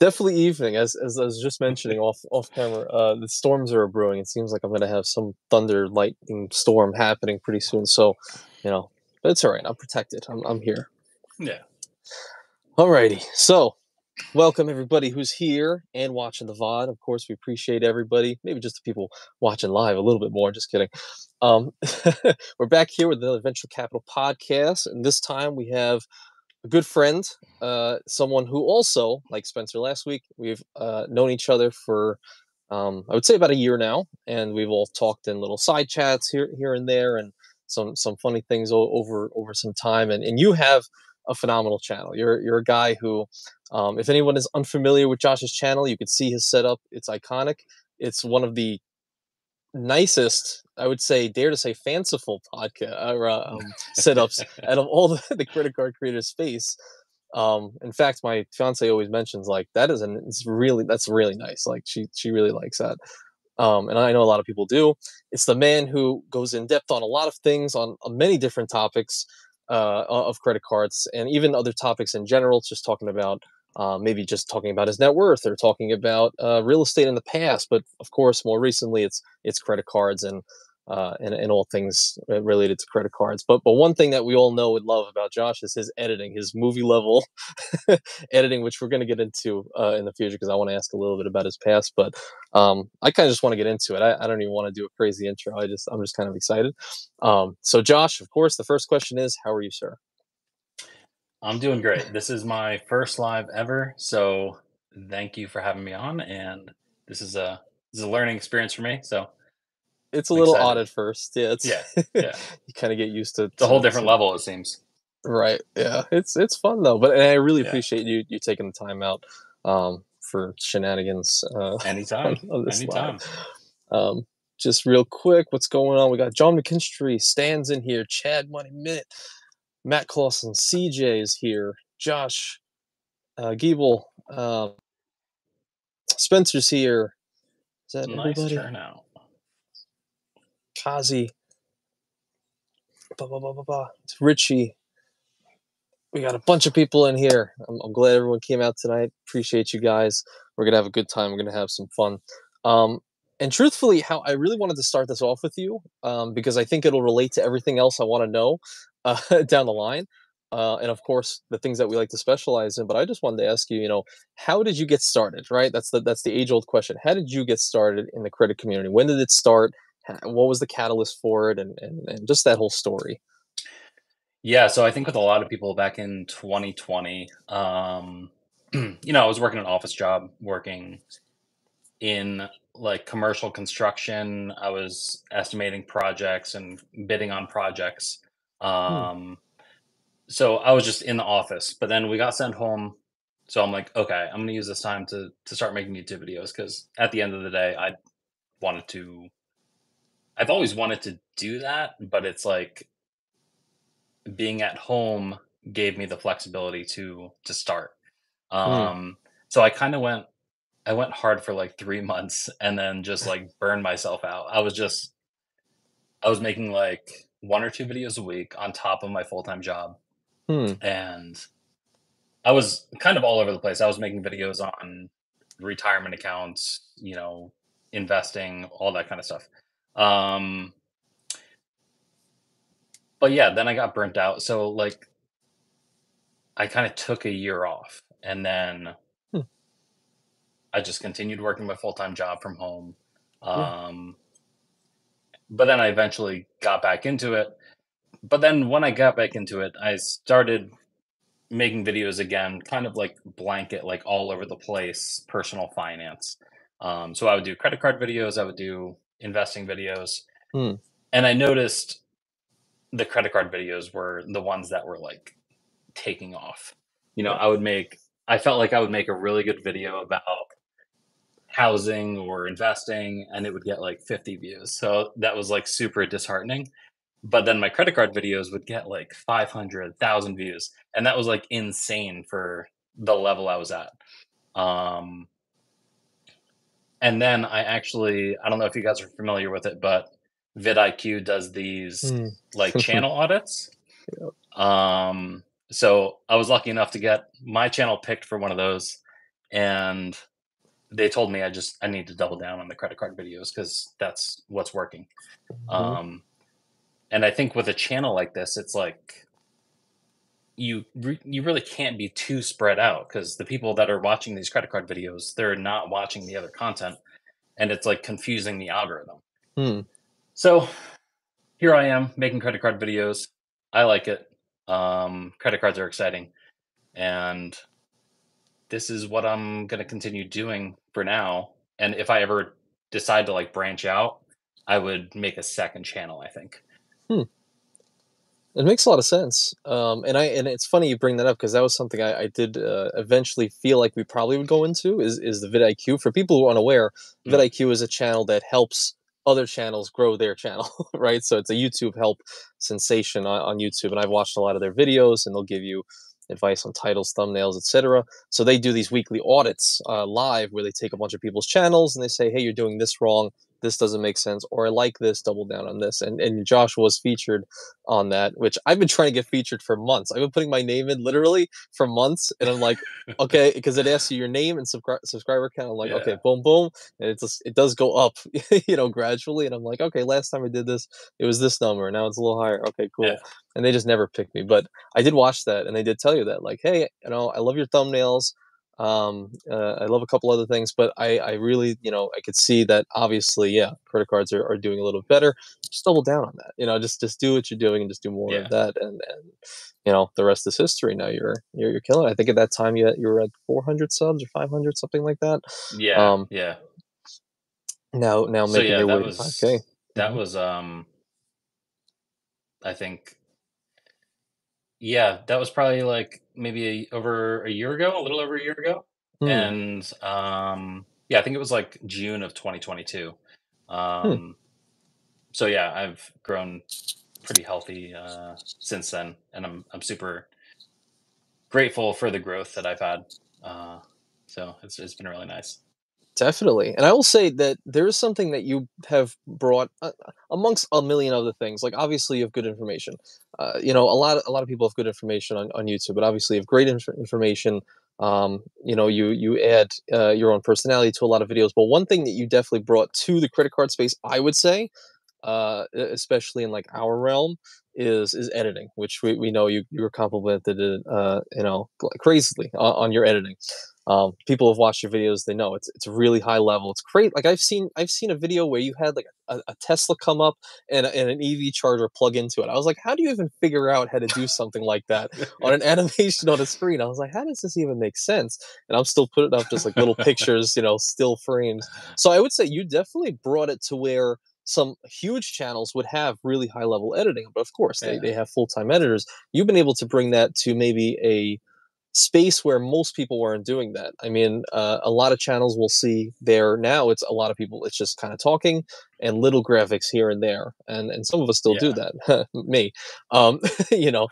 definitely evening. As, as I was just mentioning off off camera, uh, the storms are brewing. It seems like I'm going to have some thunder, lightning storm happening pretty soon. So, you know, but it's all right. I'm protected. I'm I'm here. Yeah. Alrighty. So, welcome everybody who's here and watching the VOD. Of course, we appreciate everybody. Maybe just the people watching live a little bit more. Just kidding. Um, we're back here with the Venture Capital podcast, and this time we have a good friend, uh, someone who also, like Spencer last week, we've uh, known each other for, um, I would say, about a year now, and we've all talked in little side chats here, here and there, and some some funny things over over some time. And and you have a phenomenal channel. You're you're a guy who, um, if anyone is unfamiliar with Josh's channel, you could see his setup. It's iconic. It's one of the nicest, I would say, dare to say, fanciful podcast or uh, um, setups out of all the, the credit card creators space. Um, in fact, my fiance always mentions like that is an it's really that's really nice. Like she she really likes that. Um, and I know a lot of people do. It's the man who goes in depth on a lot of things on, on many different topics uh, of credit cards and even other topics in general. Just talking about uh, maybe just talking about his net worth or talking about uh, real estate in the past. But of course, more recently, it's it's credit cards and uh, and, and all things uh, related to credit cards. But but one thing that we all know and love about Josh is his editing, his movie level editing, which we're going to get into uh, in the future because I want to ask a little bit about his past. But um, I kind of just want to get into it. I, I don't even want to do a crazy intro. I just I'm just kind of excited. Um, so Josh, of course, the first question is, how are you, sir? I'm doing great. This is my first live ever, so thank you for having me on. And this is a this is a learning experience for me. So It's a I'm little excited. odd at first. Yeah, it's Yeah, yeah. you kind of get used to it's a whole different level, it seems. Right. Yeah. It's it's fun though. But and I really Yeah. appreciate you you taking the time out um for shenanigans uh Anytime, on anytime. live. Um just real quick, what's going on? We got John McKinstry stands in here, Chad Money Minute, Matt Clausen, CJ is here, Josh uh Giebel, um Spencer's here. Is that Nice everybody? turnout. Kazi. Ba, ba, ba, ba, ba. It's Richie. We got a bunch of people in here. I'm, I'm glad everyone came out tonight. Appreciate you guys. We're gonna have a good time. We're gonna have some fun. Um, and truthfully, how I really wanted to start this off with you um, because I think it'll relate to everything else I want to know uh, down the line, uh, and of course the things that we like to specialize in. But I just wanted to ask you, you know, how did you get started? Right? That's the that's the age old question. How did you get started in the credit community? When did it start? What was the catalyst for it, and and, and just that whole story? Yeah, so I think with a lot of people back in 2020, um, you know, I was working an office job, working in like commercial construction. I was estimating projects and bidding on projects. Um, so I was just in the office, but then we got sent home. So I'm like, okay, I'm gonna use this time to to start making YouTube videos because at the end of the day, I wanted to. I've always wanted to do that, but it's like being at home gave me the flexibility to to start. Um, so I kind of went I went hard for like three months and then just like burned myself out. I was just I was making like one or two videos a week on top of my full time job, Hmm. and I was kind of all over the place. I was making videos on retirement accounts, you know, investing, all that kind of stuff. Um, but yeah, then I got burnt out. So like, I kind of took a year off, and then. I just continued working my full time job from home. Yeah. Um, but then I eventually got back into it. But then when I got back into it, I started making videos again, kind of like blanket, like all over the place, personal finance. Um, so I would do credit card videos, I would do investing videos, Hmm. and I noticed the credit card videos were the ones that were like taking off. You know, I would make, I felt like I would make a really good video about housing or investing, and it would get like 50 views. So that was like super disheartening. But then my credit card videos would get like 500,000 views. And that was like insane for the level I was at. Um, and then I actually, I don't know if you guys are familiar with it, but vidIQ does these Hmm. like channel audits. Yep. Um, so I was lucky enough to get my channel picked for one of those, and they told me I just I need to double down on the credit card videos because that's what's working. Mhm. Um, and I think with a channel like this, it's like you re- you really can't be too spread out because the people that are watching these credit card videos, they're not watching the other content, and it's like confusing the algorithm. Hmm. So here I am making credit card videos. I like it. Um, credit cards are exciting, and this is what I'm gonna continue doing for now. And if I ever decide to like branch out, I would make a second channel. I think. Hmm. It makes a lot of sense. Um, and I and it's funny you bring that up because that was something I, I did uh, eventually feel like we probably would go into is is the vidIQ. For people who are unaware, Mm. vidIQ is a channel that helps other channels grow their channel, right? So it's a YouTube help sensation on, on YouTube, and I've watched a lot of their videos, and they'll give you advice on titles, thumbnails, etc. So they do these weekly audits uh, live where they take a bunch of people's channels and they say, "Hey, you're doing this wrong. This doesn't make sense," or "I like this. Double down on this." And and Josh was featured on that, which I've been trying to get featured for months. I've been putting my name in literally for months, and I'm like, okay, because it asks you your name and subscri- subscriber count. I'm like, okay, boom, boom, and it just it does go up, you know, gradually. And I'm like, okay, last time I did this, it was this number. Now it's a little higher. Okay, cool. Yeah. And they just never picked me. But I did watch that, and they did tell you that, like, hey, you know, I love your thumbnails. Um, uh, I love a couple other things, but I, I really, you know, I could see that obviously, yeah, credit cards are, are doing a little better. Just double down on that, you know, just just do what you're doing and just do more Yeah. of that, and and you know, the rest is history. Now you're you're, you're killing. It. I think at that time you you were at 400 subs or 500, something like that. Yeah. Um, yeah. Now now So making yeah, your that way to was 5k. that Mhm. was um. I think. Yeah, that was probably like maybe a, over a year ago, a little over a year ago. Hmm. and um yeah i think it was like june of 2022 um so yeah i've grown pretty healthy uh since then and i'm i'm super grateful for the growth that i've had uh so it's, it's been really nice Definitely. And I will say that there is something that you have brought uh, amongst a million other things. Like obviously you have good information. Uh, you know, a lot of, a lot of people have good information on, on YouTube, but obviously you have great inf- information. Um, you know, you you add uh, your own personality to a lot of videos. But one thing that you definitely brought to the credit card space, I would say, uh, especially in like our realm, is is editing, which we, we know you you were complimented, uh, you know, crazily on, on your editing. Um, people have watched your videos; they know it's it's really high level. It's great. Like I've seen I've seen a video where you had like a, a Tesla come up and, a- and an EV charger plug into it. I was like, how do you even figure out how to do something like that on an animation on a screen? I was like, how does this even make sense? And I'm still putting up just like little pictures, you know, still frames. So I would say you definitely brought it to where some huge channels would have really high level editing, but of course they, Yeah. they have full time editors. You've been able to bring that to maybe a space where most people weren't doing that. I mean, uh, a lot of channels we'll see there now. It's a lot of people. It's just kind of talking and little graphics here and there, and and some of us still do that. Me, um, you know.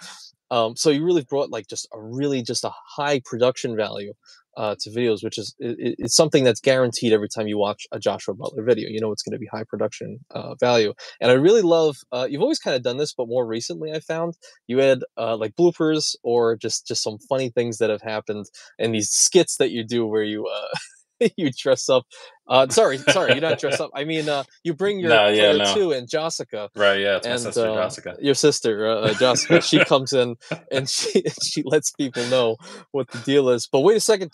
Um, so you really brought like just a really just a high production value uh, to videos, which is it, it- it's something that's guaranteed every time you watch a Joshua Butler video. You know it's going to be high production uh, value, and I really love. Uh, you've always kind of done this, but more recently I found you had uh, like bloopers or just just some funny things that have happened and these skits that you do where you uh you dress up uh sorry sorry you don't dress up i mean uh you bring your No, yeah, no. two and jessica right yeah it's my and sister uh, jessica. your sister uh, uh, jessica she comes in and she she lets people know what the deal is but wait a second.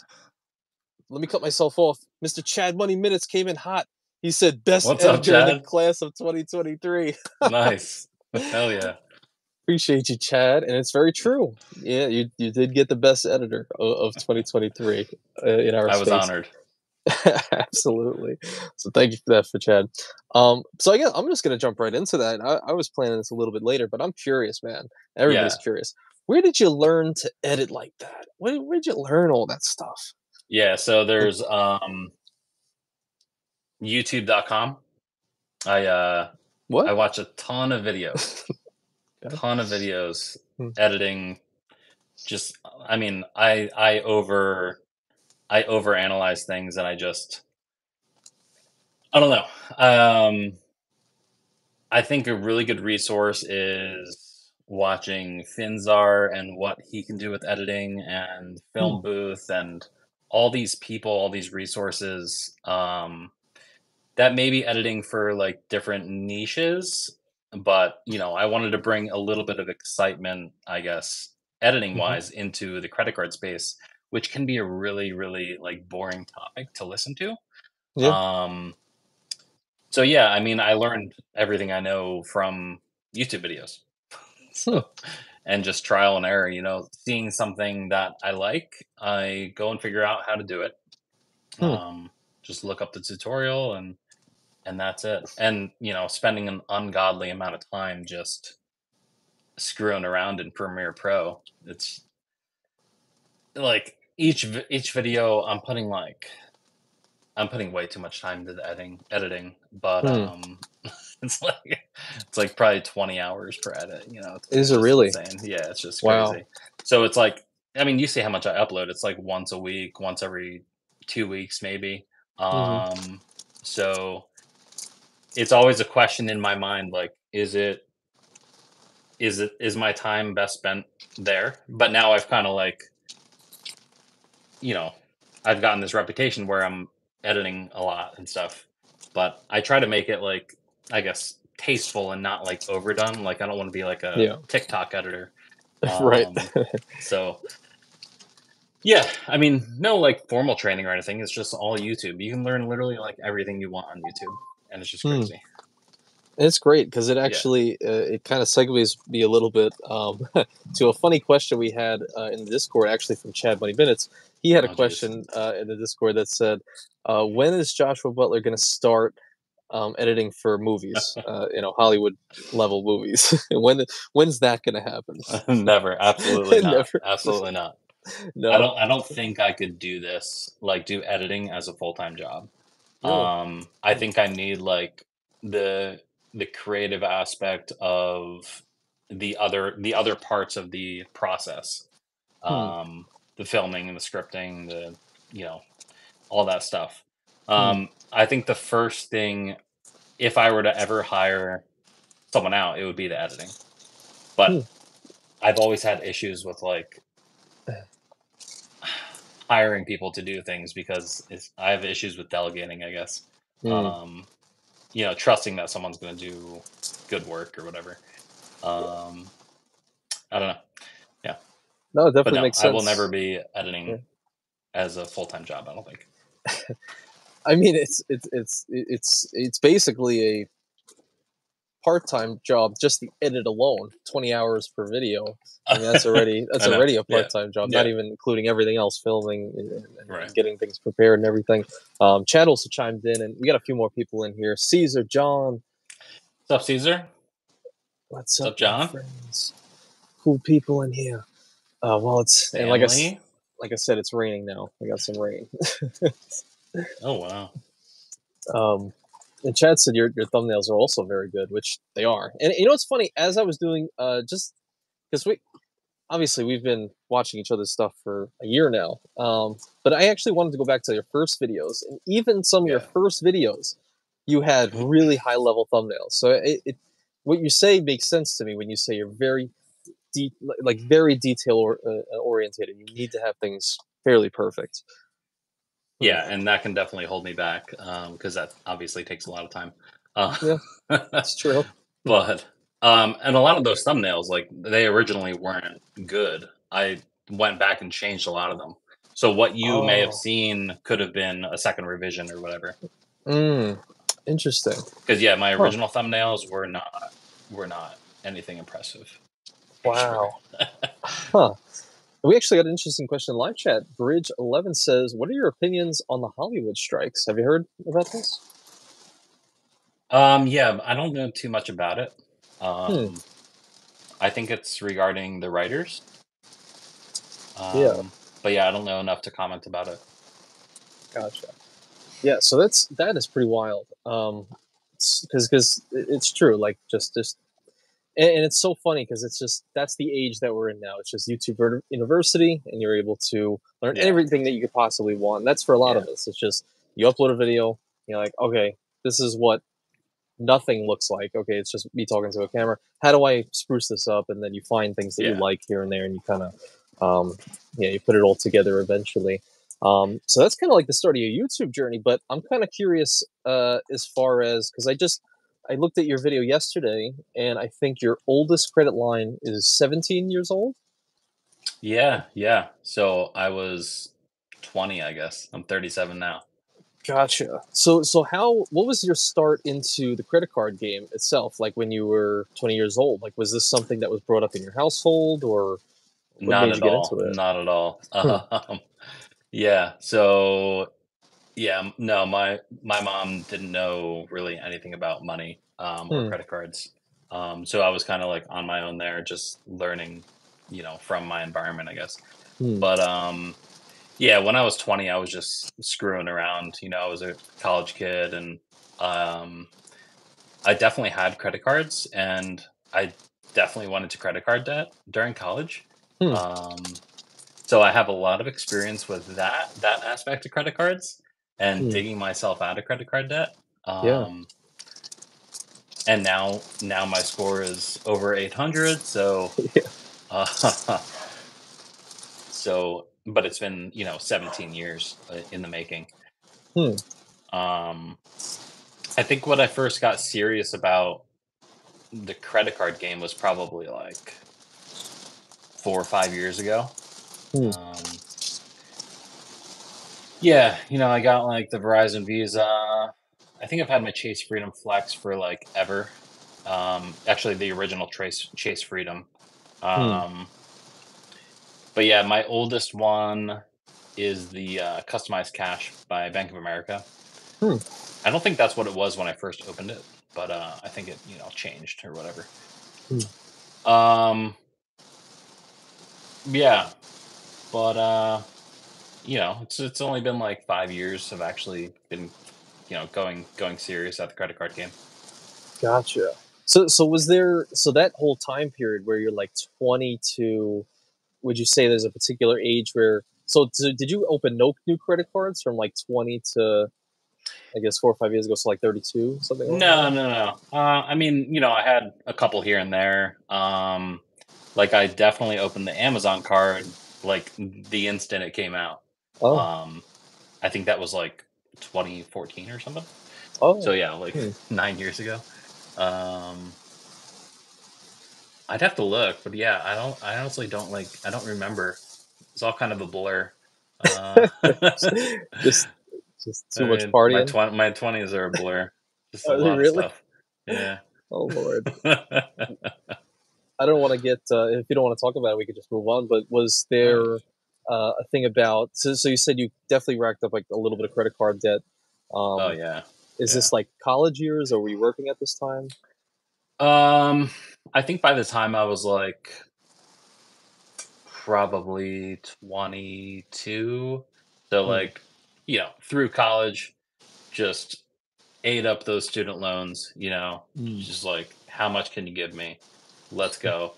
Let me cut myself off. Mr chad money minutes came in hot. He said best What's up, editor in the class of 2023 nice. Hell yeah. Appreciate you, Chad, and it's very true. Yeah, you you did get the best editor of, of 2023 uh, in our i was honored Absolutely. So thank you for that, for Chad. Um, so I guess I'm just gonna jump right into that. I, I was planning this a little bit later, but I'm curious, man. Everybody's Yeah. curious. Where did you learn to edit like that? Where where did you learn all that stuff? yeah so there's um youtube.com i uh What? I watch a ton of videos, Okay. ton of videos, Hmm. editing. Just, I mean, I I over, I over analyze things, and I just, I don't know. Um, I think a really good resource is watching Finzar and what he can do with editing and film booth and all these people, all these resources, um, that may be editing for like different niches, but you know, I wanted to bring a little bit of excitement, I guess, editing hmm wise into the credit card space, which can be a really, really like boring topic to listen to. Yeah. Um, so yeah, I mean, I learned everything I know from YouTube videos. So, and just trial and error, you know, seeing something that I like, I go and figure out how to do it. Hmm. Um, just look up the tutorial and and that's it. And you know, spending an ungodly amount of time just screwing around in Premiere Pro. It's like each each video I'm putting like I'm putting way too much time into the editing editing, but Hmm. um it's like it's like probably 20 hours per edit, you know. It's, Is it's it really? insane. Yeah, it's just Wow. crazy. So it's like I mean, you see how much I upload. It's like once a week, once every 2 weeks maybe. hmm Um so it's always a question in my mind like is it is it is my time best spent there? But now I've kind of like, you know, I've gotten this reputation where I'm editing a lot and stuff, but I try to make it like I guess tasteful and not like overdone. Like I don't want to be like a Yeah. TikTok editor. right. Um so yeah, I mean, no like formal training or anything. It's just all YouTube. You can learn literally like everything you want on YouTube, and it's just Hmm. crazy. It's great because it Yeah. actually uh, it kind of segues me a little bit um, to a funny question we had uh, in the Discord, actually from Chad Money Minutes. He had a Oh, question uh, in the Discord that said, uh, "When is Joshua Butler going to start um, editing for movies? Uh, you know, Hollywood level movies. when when's that going to happen?" Never, absolutely not. Never. Absolutely not. No, I don't I don't think I could do this, like do editing as a full-time job. Really? Um I think I need like the the creative aspect of the other the other parts of the process. Hmm. Um the filming and the scripting, the you know, all that stuff. Hmm. Um I think the first thing if I were to ever hire someone out, it would be the editing. But Hmm. I've always had issues with like hiring people to do things because it's, I have issues with delegating, I guess. Hmm. Um, you know, trusting that someone's going to do good work or whatever. Um, I don't know, Yeah. no, definitely no, makes I sense. will never be editing Yeah. as a full time job. I don't think. I mean, it's it's it's it's it's basically a part-time job just the edit alone 20 hours per video. I mean that's already that's already a part-time job not even including everything else filming and, and Right. getting things prepared and everything. Um chad also chimed in and we got a few more people in here. Caesar john. What's up, Caesar? what's What's up up, John? friends? Cool people in here. Uh well it's and like I, Family? like I said it's raining now. We got some rain. Oh wow. Um, and Chad said your, your thumbnails are also very good, which they are. And you know what's funny? As I was doing, uh, just because we obviously we've been watching each other's stuff for a year now, um, but I actually wanted to go back to your first videos, and even some of your first videos, you had really high level thumbnails. So it, it what you say makes sense to me when you say you're very de- like very detail or, uh, orientated. You need to have things fairly perfect. Yeah, and that can definitely hold me back because that obviously takes a lot of time. Uh, Yeah. That's true. but um, and a lot of those thumbnails, like they originally weren't good. I went back and changed a lot of them. So what you may Oh. have seen could have been a second revision or whatever. Mm, interesting. Because yeah, my Huh. original thumbnails were not were not anything impressive. Wow. Huh. We actually got an interesting question in live chat. Bridge11 says, What are your opinions on the Hollywood strikes? Have you heard about this? Um, yeah, I don't know too much about it. Um, Hmm. I think it's regarding the writers. Um, Yeah. But yeah, I don't know enough to comment about it. Gotcha. Yeah, so that's that is pretty wild. Um, because because it's true. Like just just and, and it's so funny because it's just that's the age that we're in now. It's just YouTube University, and you're able to learn Yeah. everything that you could possibly want. And that's for a lot of us. It's just you upload a video, you're like, okay, this is what nothing looks like. Okay, it's just me talking to a camera. How do I spruce this up? And then you find things that you like here and there, and you kind of, um, yeah, you put it all together eventually. Um, so that's kind of like the start of your YouTube journey. But I'm kind of curious uh, as far as because I just I looked at your video yesterday, and I think your oldest credit line is 17 years old. Yeah, yeah. So I was 20, I guess. I'm 37 now. Gotcha. So so how what was your start into the credit card game itself? Like when you were 20 years old? Like was this something that was brought up in your household or Not at all. Not at all. Um, yeah. So yeah, no, my my mom didn't know really anything about money um, or Hmm. credit cards. Um, so I was kind of like on my own there, just learning, you know, from my environment, I guess. Hmm. But um, yeah, when I was 20, I was just screwing around. You know, I was a college kid and um, I definitely had credit cards and I definitely went into credit card debt during college. Hmm. Um, so I have a lot of experience with that that aspect of credit cards and Hmm. digging myself out of credit card debt. Yeah. Um, and now now my score is over 800, so Yeah. uh, so but it's been, you know, 17 years uh, in the making. Hmm. Um, I think when I first got serious about the credit card game was probably like four or five years ago. Hmm. Um, yeah, you know, I got like the Verizon Visa. I think I've had my Chase Freedom Flex for like ever. Um, actually, the original Trace Chase Freedom. Hmm. Um, but yeah, my oldest one is the uh, customized cash by Bank of America. Hmm. I don't think that's what it was when I first opened it, but uh, I think it you know changed or whatever. Hmm. Um, yeah, but uh, you know, it's it's only been like five years of actually been you know going going serious at the credit card game. Gotcha. So so was there so that whole time period where you're like 20 to would you say there's a particular age where so, so did you open no new credit cards from like 20 to I guess four or five years ago, so like 32, something like No, that? no, no. Uh, I mean, you know, I had a couple here and there. Um, like I definitely opened the Amazon card like the instant it came out. Oh, Um, I think that was like 2014 or something. oh, So yeah, like Hmm. nine years ago. Um, I'd have to look, but yeah, I don't. I honestly don't like. I don't remember. It's all kind of a blur. Uh, just just too I much mean, My partying. my twenties are a blur. Just a lot of stuff. Yeah. Oh lord, I don't want to get uh, if you don't want to talk about it, we could just move on. But was there uh, a thing about so, so you said you definitely racked up like a little bit of credit card debt. Um, oh yeah. Is yeah. this like college years, or were you working at this time? Um, I think by the time I was like probably 22, so Hmm. like, you know, through college, just ate up those student loans, you know, just like, how much can you give me? Let's go.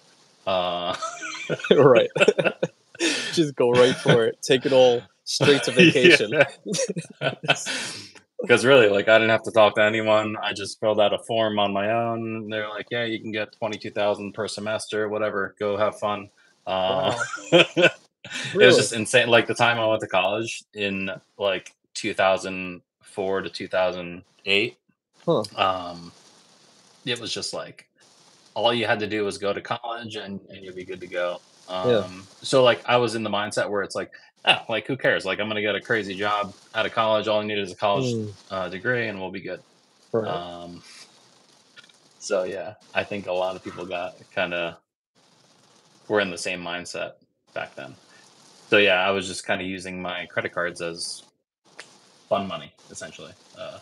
Uh, right. Just go right for it. Take it all straight to vacation. Because really, like, I didn't have to talk to anyone. I just filled out a form on my own. They're like, "Yeah, you can get twenty two thousand per semester. Whatever. Go have fun." Uh, it was just insane. Like the time I went to college in like two thousand four to two thousand eight. Huh. Um, it was just like all you had to do was go to college and, and you'd be good to go. Um, Yeah. So like I was in the mindset where it's like, ah, like who cares? Like I'm gonna get a crazy job out of college. All I need is a college Mm, uh, degree, and we'll be good. right. Um, so yeah, I think a lot of people got kind of were in the same mindset back then. So yeah, I was just kind of using my credit cards as fun money, essentially. Uh,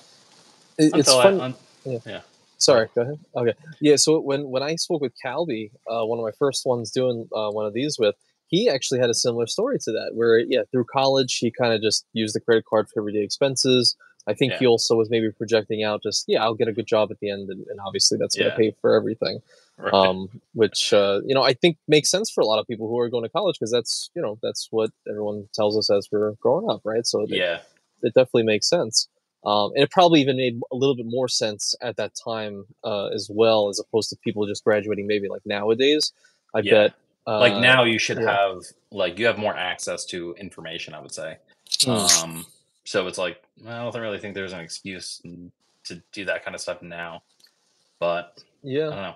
It- it's fun. I, un- yeah. yeah. Sorry, go ahead. Okay. Yeah, so when when I spoke with Calby, uh, one of my first ones doing uh, one of these with, he actually had a similar story to that, where yeah, through college he kind of just used the credit card for everyday expenses. I think Yeah. he also was maybe projecting out just yeah, I'll get a good job at the end, and, and obviously that's going to Yeah. pay for everything. Right. Um, which uh, you know I think makes sense for a lot of people who are going to college because that's you know that's what everyone tells us as we're growing up, right? So it, yeah. it definitely makes sense. Um, and it probably even made a little bit more sense at that time uh, as well, as opposed to people just graduating maybe like nowadays. I Yeah. bet. Uh, like now you should yeah. have like you have more access to information i would say Mm. Um, so it's like I don't really think there's an excuse to do that kind of stuff now. But yeah, I don't know.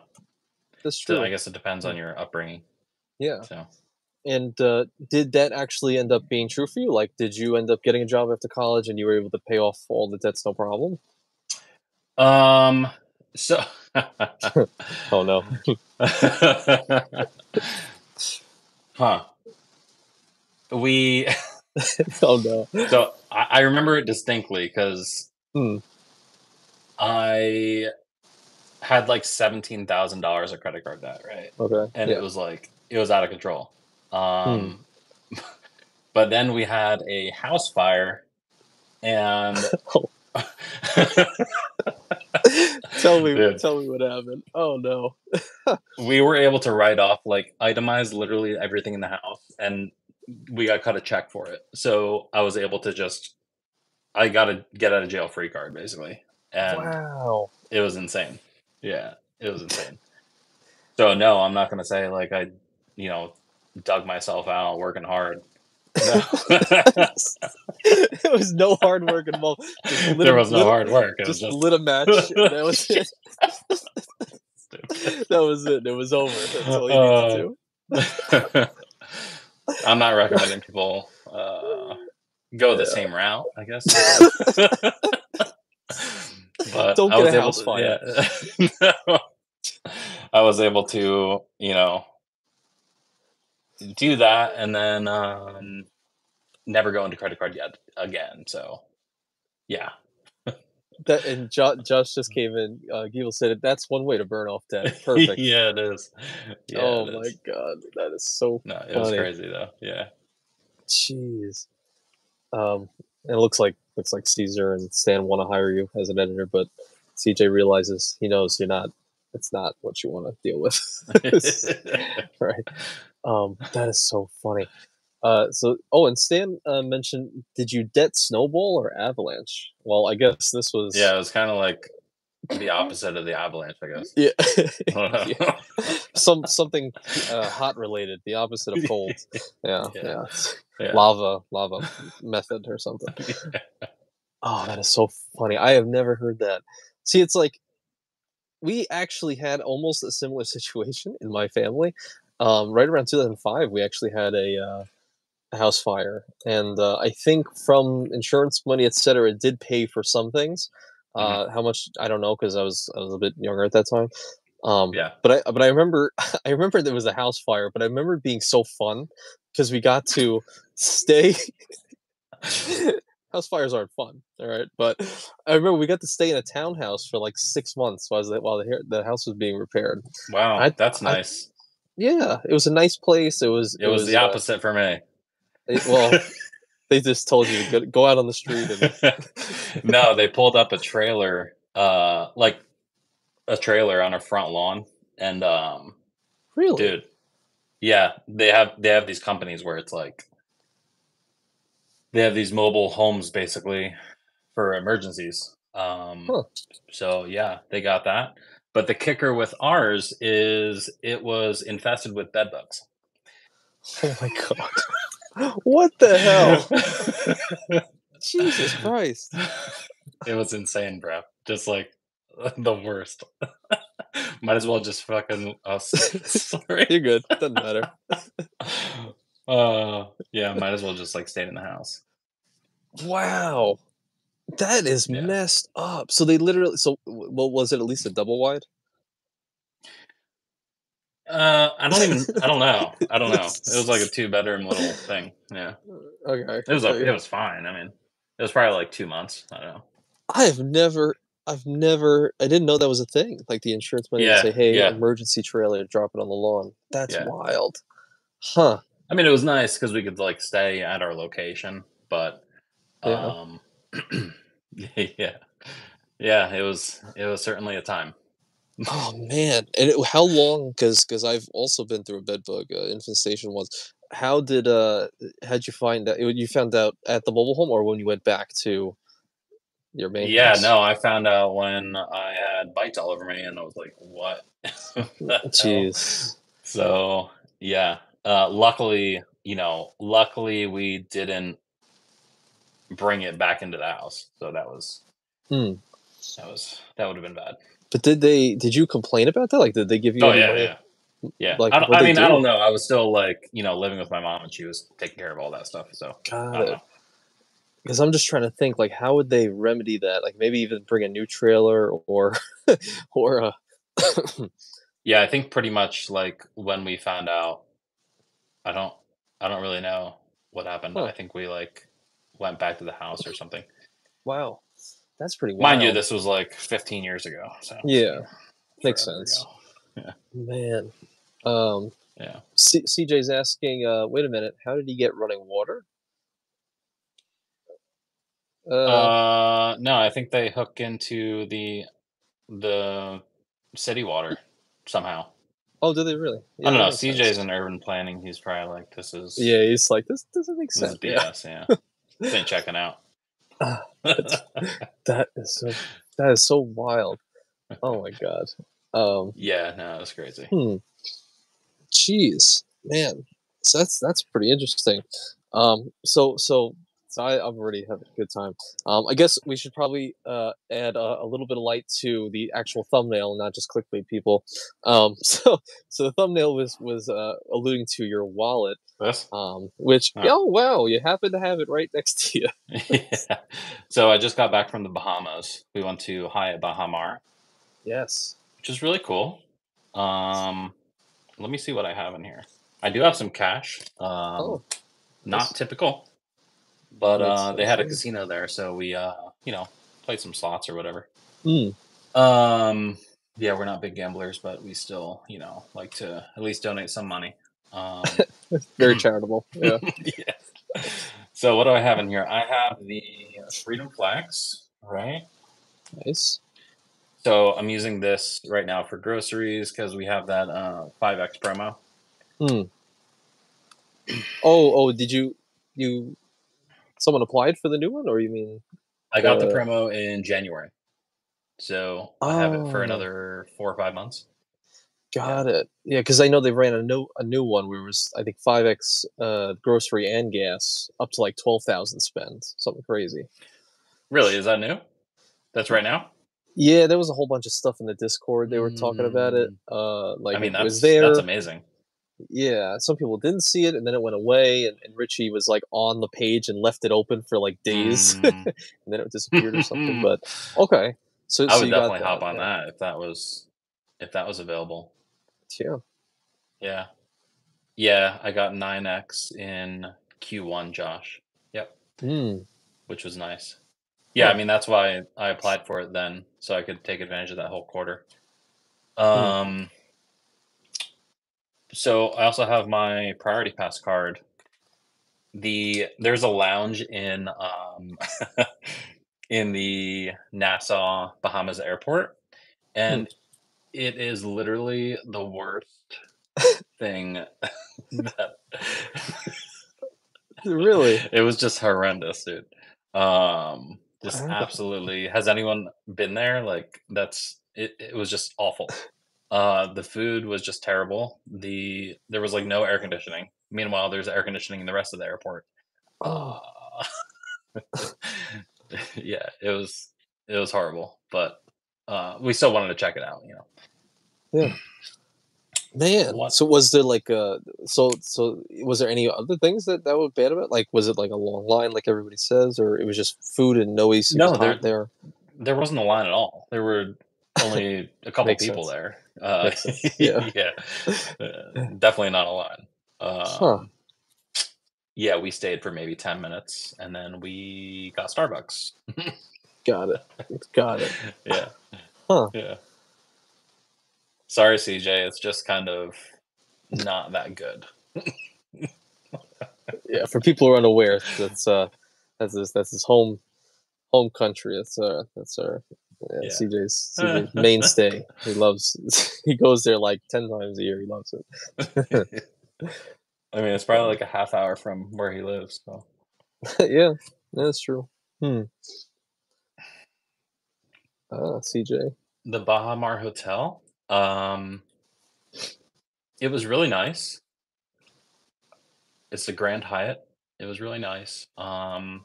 that's So I guess it depends on Mm. your upbringing. Yeah. So And uh, did that actually end up being true for you? Like, did you end up getting a job after college and you were able to pay off all the debts no problem? um so Oh no. huh. We oh no. so I, I remember it distinctly because Hmm. I had like seventeen thousand dollars of credit card debt, right? Okay. And yeah. it was like it was out of control. Um but then we had a house fire and Oh, tell me, Dude. tell me what happened. Oh no. we were able to write off like itemize literally everything in the house and we got cut a check for it so i was able to just i got a get out of jail free card basically and Wow. it was insane yeah it was insane so no i'm not going to say like i you know dug myself out working hard no. it was no hard work involved. Just lit there a- was no lit hard work it was Just just lit a match. And that was it. that was it. It was over. That's all you need to do. I'm not recommending people uh, go the same route, I guess. but Don't I get was a able house to- fire. yeah. No. I was able to, you know, do that and then um, never go into credit card yet again. So, yeah. That and jo- Josh just came in. Uh, Gable said. That's one way to burn off debt. Perfect. yeah, it is. Yeah, oh it my is. god, that is so No, it was crazy though. Yeah. Jeez. Um, and it looks like looks like Caesar and Stan want to hire you as an editor, but CJ realizes he knows you're not. It's not what you want to deal with, right? Um, that is so funny. Uh, so oh, and Stan uh, mentioned, did you debt Snowball or Avalanche? Well, I guess this was yeah, it was kind of like the opposite of the avalanche, I guess. yeah, I don't know. Yeah. some something uh, hot related, the opposite of cold. Yeah, Yeah. yeah. Yeah. lava lava method or something. Oh, that is so funny. I have never heard that. See, it's like we actually had almost a similar situation in my family. Um, right around 2005, we actually had a, uh, a house fire, and uh, I think from insurance money, etc., it did pay for some things. Uh, How much I don't know because I was I was a bit younger at that time. Um, Yeah. but I but I remember I remember there was a house fire, but I remember it being so fun because we got to stay. house fires aren't fun, all right. But I remember we got to stay in a townhouse for like six months while the, while the, the house was being repaired. Wow, I- that's I- nice. Yeah, it was a nice place. It was. it was the uh, opposite for me. it- well, they just told you to go, go out on the street and no, they pulled up a trailer, uh, like a trailer on a front lawn, and um, really, dude, yeah, they have they have these companies where it's like they have these mobile homes basically for emergencies. Um, Huh. So yeah, they got that. But the kicker with ours is it was infested with bed bugs. Oh my god, what the hell? Jesus Christ! it was insane, bro. Just like the worst. Might as well just fucking us. Sorry. You're good. Doesn't matter. Uh, yeah, might as well just like stay in the house. Wow, that is Yeah. messed up. So they literally. So well, was it at least a double wide? Uh, I don't even. I don't know. I don't know. It was like a two bedroom little thing. Yeah, Okay. it was. A, it was fine. I mean, it was probably like two months. I don't know. I have never, I've never, I didn't know that was a thing. Like the insurance money would say, "Hey, yeah. emergency trailer, drop it on the lawn." That's Yeah. wild, huh? I mean, it was nice because we could like stay at our location, but Yeah. um, yeah, yeah, it was. It was certainly a time. Oh man! And it, how long? Because because I've also been through a bed bug uh, infestation once. How did uh how'd you find out? You found out at the mobile home or when you went back to your main? Yeah, house? no, I found out when I had bites all over me, and I was like, "What?" The? Jeez. So yeah, uh, luckily, you know, luckily we didn't bring it back into the house. So that was Hmm. that was that would have been bad. But did they? Did you complain about that? Like, did they give you? Oh yeah, money? yeah. Yeah, Like, I, I mean, I do? don't know. I was still like, you know, living with my mom, and she was taking care of all that stuff. So I Got it. Because I'm just trying to think, like, how would they remedy that? Like, maybe even bring a new trailer or, or a. Yeah, I think pretty much like when we found out, I don't, I don't really know what happened. Huh. I think we like went back to the house or something. wow, that's pretty. Wild. Mind you, this was like 15 years ago. So Yeah, makes sense. ago. Man, um, Yeah. C- CJ's asking. Uh, wait a minute. How did he get running water? Uh, Uh, no, I think they hook into the the city water somehow. oh, do they really? Yeah, I don't know. CJ's sense. in urban planning. He's probably like, this is Yeah, he's like this doesn't make this is sense. Yeah. BS. Yeah, been checking out. Ah, That is so. That is so wild. Oh my god. Um. yeah, no, that's crazy. Hmm. Jeez, man. So that's that's pretty interesting. Um. So so. So I, I'm already having a good time. Um, I guess we should probably uh, add a, a little bit of light to the actual thumbnail, not just clickbait people. Um, so, so the thumbnail was was uh, alluding to your wallet, This? um, which Huh. oh wow, you happen to have it right next to you. yeah. So I just got back from the Bahamas. We went to Hyatt Baha Mar, Yes. which is really cool. Um, let me see what I have in here. I do have some cash. Um, Oh, not nice. typical, but uh, they had a casino there, so we uh, you know played some slots or whatever. Hmm. Um, yeah, we're not big gamblers, but we still you know like to at least donate some money. Um, Very charitable. Yeah. yeah. So what do I have in here? I have the Freedom Flex, right? nice. So I'm using this right now for groceries because we have that uh, 5x promo. Hmm. Oh, oh, did you you someone applied for the new one or you mean I got the Uh, promo in January, so I have it for Oh. another four or five months. got it. Yeah, cuz I know they ran a new a new one where it was I think 5x uh grocery and gas up to like 12,000 spend. Something crazy. Really, is that new? That's right now. Yeah, there was a whole bunch of stuff in the Discord they were talking about it. Uh like I mean, that's was there. that's amazing. Yeah, some people didn't see it and then it went away and, and Richie was like on the page and left it open for like days Mm. and then it disappeared or something. But okay. So, I would definitely hop on yeah. that if that was if that was available. Yeah. Yeah, yeah. I got 9x in Q1, Josh. Yep. Hmm. which was nice. Yeah, Huh. I mean that's why I applied for it then, so I could take advantage of that whole quarter. Hmm. Um, so I also have my priority pass card. The there's a lounge in um in the Nassau Bahamas airport, and it is literally the worst thing that Really? it was just horrendous, dude. Um, just absolutely. Has anyone been there? Like, that's it. It was just awful. Uh, the food was just terrible. The there was like no air conditioning. Meanwhile, there's air conditioning in the rest of the airport. Oh, Uh, yeah, it was it was horrible, but uh, we still wanted to check it out. You know, Yeah. man. What? So was there like uh so so was there any other things that that were bad about? it? Like was it like a long line like everybody says, or it was just food and no AC No, there- there? there wasn't a line at all. There were only a couple people sense. there. Uh, yeah. yeah, Uh, definitely not a line. Um, Huh. Yeah, we stayed for maybe ten minutes, and then we got Starbucks. Got it. Got it. yeah. Huh. Yeah. Sorry, CJ. It's just kind of not that good. Yeah, for people who are unaware, that's uh that's his that's his home home country. That's uh that's our yeah, Yeah. CJ's, CJ's mainstay. He loves he goes there like ten times a year. He loves it. I mean, it's probably like a half hour from where he lives. So yeah, that's true. Hmm. Ah, CJ. the Baha Mar Hotel. Um, it was really nice. It's the Grand Hyatt. It was really nice. Um,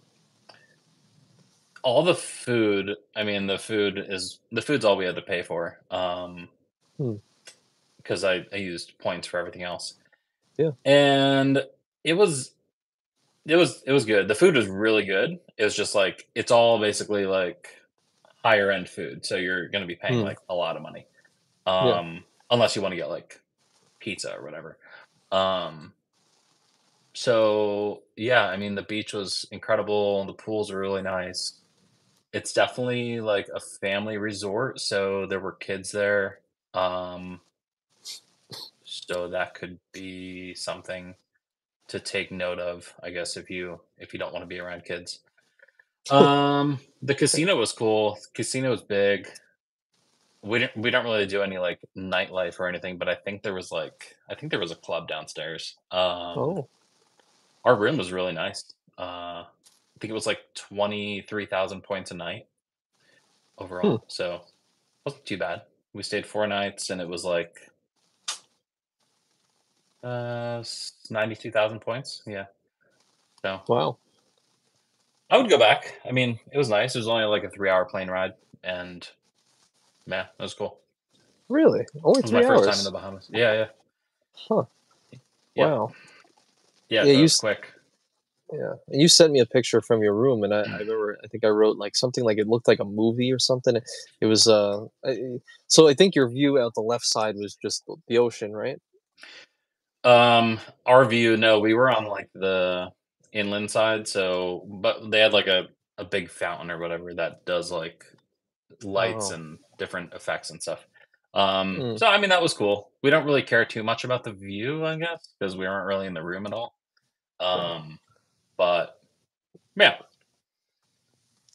all the food. I mean, the food is the food's all we had to pay for. Um, Hmm. because I, I used points for everything else. Yeah. And it was it was it was good. The food was really good. It was just like it's all basically like higher end food. So you're gonna be paying Hmm. like a lot of money. Yeah. Um unless you want to get like pizza or whatever. Um so yeah, I mean the beach was incredible, the pools were really nice. It's definitely like a family resort, so there were kids there. Um so that could be something to take note of, I guess, if you if you don't want to be around kids. Um, the casino was cool. Casino was big. We didn't we don't really do any like nightlife or anything, but I think there was like I think there was a club downstairs. Um, Oh, our room was really nice. Uh, I think it was like twenty three thousand points a night overall, so wasn't too bad. We stayed four nights, and it was like uh ninety two thousand points. Yeah, so wow. I would go back. I mean, it was nice. It was only like a three hour plane ride, and yeah, that was cool. Really? Only It was three my hours? first time in the Bahamas. Yeah, yeah, Huh. Yeah. Wow. yeah. Yeah, so you it was quick. Yeah. And you sent me a picture from your room, and I, I remember. I think I wrote like something like it looked like a movie or something. It was. Uh. I, so I think your view out the left side was just the ocean, right? Um, our view, no, we were on like the inland side, so but they had like a a big fountain or whatever that does like lights Oh. and different effects and stuff. Um, Mm. so I mean that was cool. We don't really care too much about the view, I guess, because we weren't really in the room at all. Um, but yeah,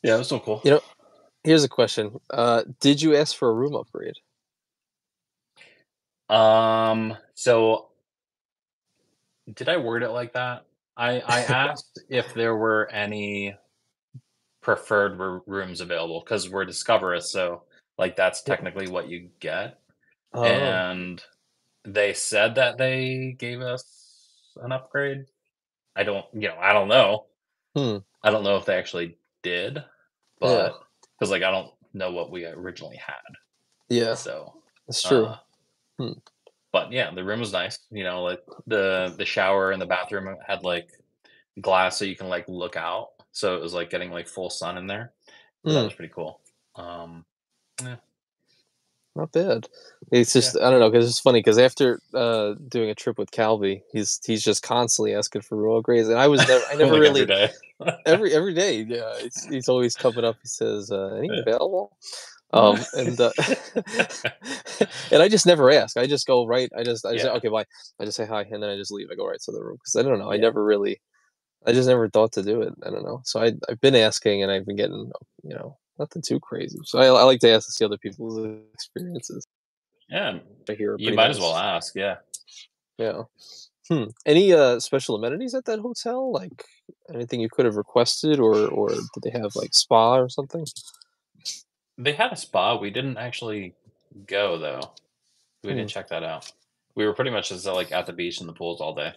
yeah, it was still cool. You know, Here's a question. Uh, did you ask for a room upgrade? Um, so did I word it like that? I I asked if there were any preferred r- rooms available because we're Discoverist, so like that's Yeah. technically what you get. Oh, And they said that they gave us an upgrade. I don't, you know, I don't know. Hmm. I don't know if they actually did, but because like I don't know what we originally had. yeah, So that's true. Uh, Hmm. But yeah, the room was nice. You know, like the the shower and the bathroom had like glass so you can like look out. So it was like getting like full sun in there. That Hmm. was pretty cool. Um, Not bad. It's just I don't know because it's funny because after uh, doing a trip with Calvi, he's he's just constantly asking for royal grades, and I was never I never like really every day. every every day. Yeah, he's always coming up. He says, uh, "Any Yeah. available?" Um, and uh, and I just never ask. I just go right. I just I just say, okay, bye. I just say hi, and then I just leave. I go right to the room because I don't know. I Yeah. never really. I just never thought to do it. I don't know. So I I've been asking, and I've been getting you know nothing too crazy. So I, I like to ask to see other people's experiences. yeah, I hear you might as well ask. Yeah. Yeah. Hmm. Any uh special amenities at that hotel? Like anything you could have requested, or or did they have like spa or something? They had a spa. We didn't actually go though. We Hmm. didn't check that out. We were pretty much just uh, like at the beach and the pools all day.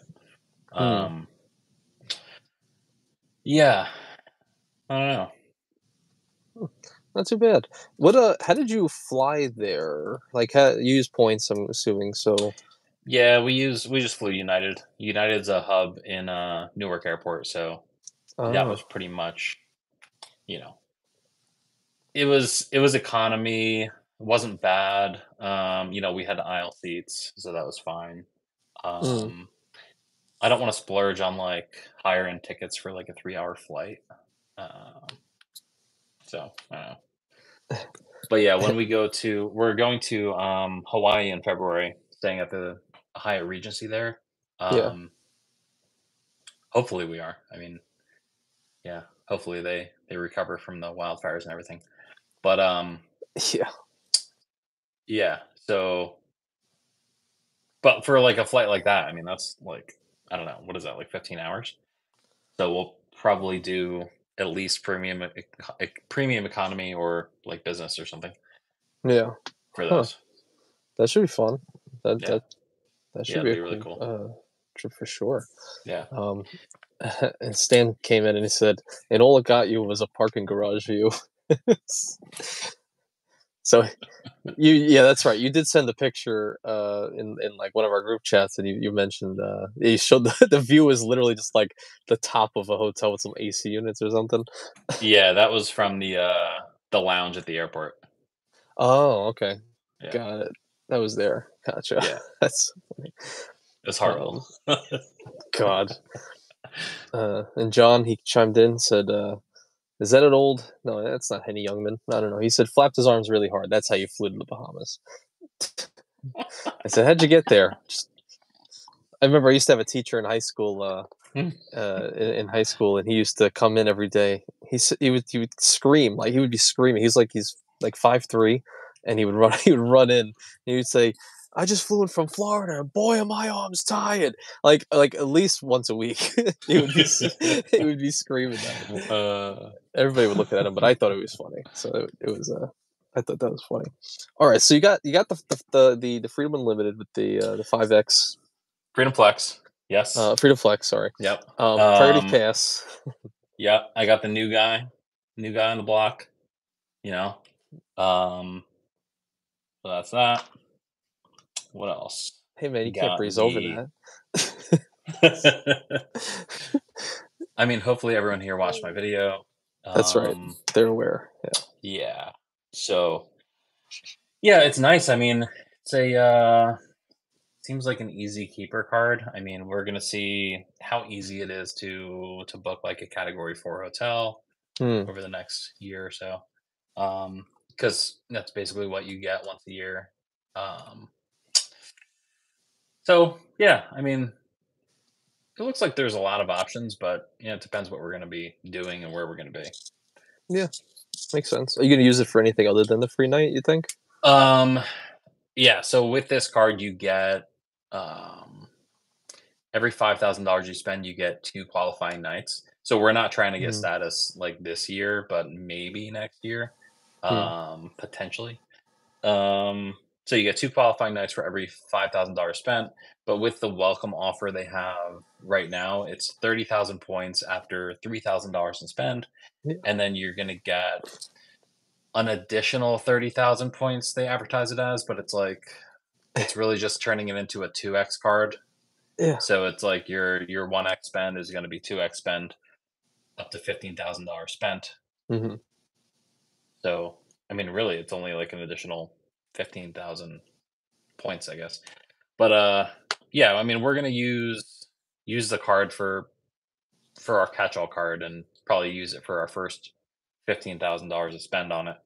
Hmm. Um, yeah, I don't know. Not too bad. What uh? How did you fly there? Like, how, you use points? I'm assuming. So, Yeah, we use we just flew United. United's a hub in uh, Newark Airport, so that oh, was pretty much, you know, it was it was economy. It wasn't bad. Um, you know, we had aisle seats, so that was fine. Mm. Um, I don't want to splurge on like higher end tickets for like a three hour flight. Um, so I. But yeah, when we go to, we're going to um, Hawaii in February, staying at the Hyatt Regency there. Um, Yeah. Hopefully we are. I mean, yeah. Hopefully they they recover from the wildfires and everything. But um, yeah. yeah. So, but for like a flight like that, I mean, that's like I don't know, what is that like fifteen hours? So we'll probably do at least premium premium economy or like business or something Yeah. for Huh. those. That should be fun. That Yeah. that that should Yeah, be, be really cool, cool. uh, trip for sure. Yeah. Um, and Stan came in and he said, "And all it got you was a parking garage view." so you yeah that's right. You did send a picture uh in in like one of our group chats and you, you mentioned uh you showed the, the view is literally just like the top of a hotel with some ac units or something. Yeah that was from the uh the lounge at the airport. Oh okay. Yeah. got it. That was there. Gotcha. Yeah. that's funny. it's horrible god. Uh and john he chimed in said uh is that an old no that's not henny youngman i don't know he said flapped his arms really hard that's how you flew to the bahamas I said, "How'd you get there?" Just, I remember I used to have a teacher in high school. Uh, Hmm. uh, in, in high school, and he used to come in every day. He he would he would scream like he would be screaming. He's like he's like five three, and he would run he would run in. He would say, "I just flew in from Florida, and boy, are my arms tired!" Like like at least once a week, he would be he would be screaming that. uh Everybody would look at him, but I thought it was funny. So it, it was uh, I thought that was funny. All right, so you got you got the the the, the, Freedom Unlimited with the uh, the five X freedom flex yes uh, Freedom Flex. Sorry, yep um, Priority Um, Pass. Yep, I got the new guy, new guy on the block. You know, um, so that's that. What else? Hey man, you got can't breeze over the- that. I mean, hopefully everyone here watched my video. That's right. Um, They're aware. Yeah. Yeah. So, yeah, it's nice. I mean, it's a uh, seems like an easy keeper card. I mean, we're gonna see how easy it is to to book like a Category Four hotel. Hmm. over the next year or so um because that's basically what you get once a year um so yeah i mean it looks like there's a lot of options but you know it depends what we're going to be doing and where we're going to be Yeah, Makes sense. Are you gonna use it for anything other than the free night? You think? um yeah so with this card you get um every $5000 you spend you get two qualifying nights so we're not trying to get Mhm. status like this year but maybe next year Hmm. um potentially um so you get two qualifying nights for every $5000 spent but with the welcome offer they have right now it's 30000 points after $3000 in spend Yeah. and then you're going to get an additional 30,000 points they advertise it as but it's like it's really just turning it into a 2x card Yeah. so it's like your your 1x spend is going to be 2x spend up to $15,000 spent hmm so I mean really it's only like an additional 15,000 points I guess. But uh yeah I mean we're going to use use the card for for our catch-all card and probably use it for our first $15,000 to spend on it.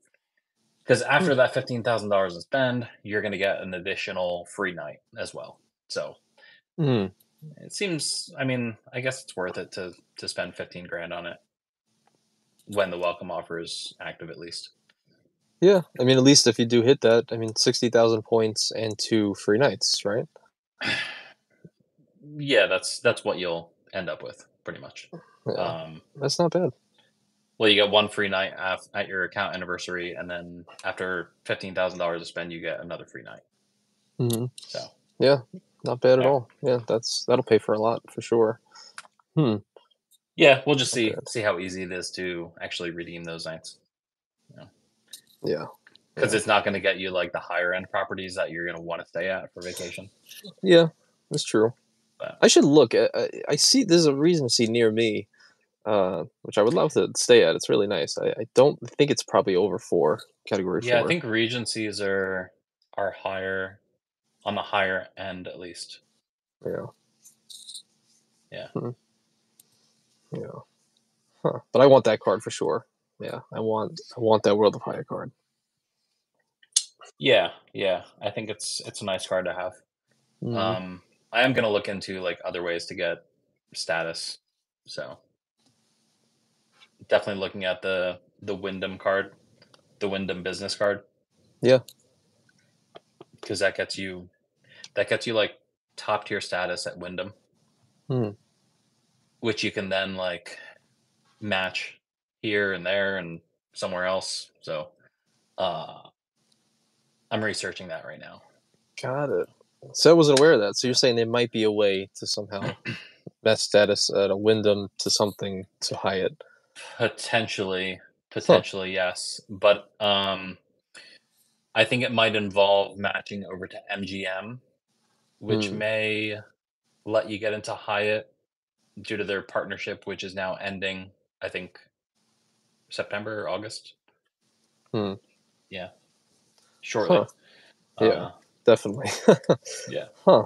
Because after that $15,000 to spend you're going to get an additional free night as well. So Hmm. it seems i mean i guess it's worth it to to spend 15 grand on it when the welcome offer is active at least Yeah. I mean, at least if you do hit that, I mean, sixty thousand points and two free nights, right? yeah that's that's what you'll end up with pretty much Yeah. um That's not bad. well you get one free night af- at your account anniversary and then after $15000 to spend you get another free night Mm-hmm. so Yeah. Not bad at all. Yeah. That's that'll pay for a lot for sure. Hmm. yeah we'll just see see how easy it is to actually redeem those nights Yeah. because Yeah. it's not going to get you like the higher end properties that you're going to want to stay at for vacation Yeah. That's true. But- I should look. I, I, I see. There's a see near me, uh, which I would love to stay at. It's really nice. I, I don't think it's probably over four category Yeah, four. I think regencies are are higher on the higher end at least. Yeah. Yeah. Hmm. Yeah. Huh. But I want that card for sure. Yeah. I want I want that World of Hyatt card. Yeah, yeah. I think it's it's a nice card to have. Mhm. Um I am gonna look into like other ways to get status. So definitely looking at the the Wyndham card, the Wyndham business card. Yeah. Because that gets you that gets you like top tier status at Wyndham. Hmm. Which you can then like match here and there and somewhere else. So uh I'm researching that right now. Got it. So I wasn't aware of that. So you're saying there might be a way to somehow match status at a Wyndham to something to Hyatt. Potentially, potentially yes, but um, I think it might involve matching over to MGM, which Hmm. may let you get into Hyatt due to their partnership, which is now ending. I think September or August. Hmm. Yeah, shortly. Huh. Yeah. Uh, Definitely. yeah. Huh.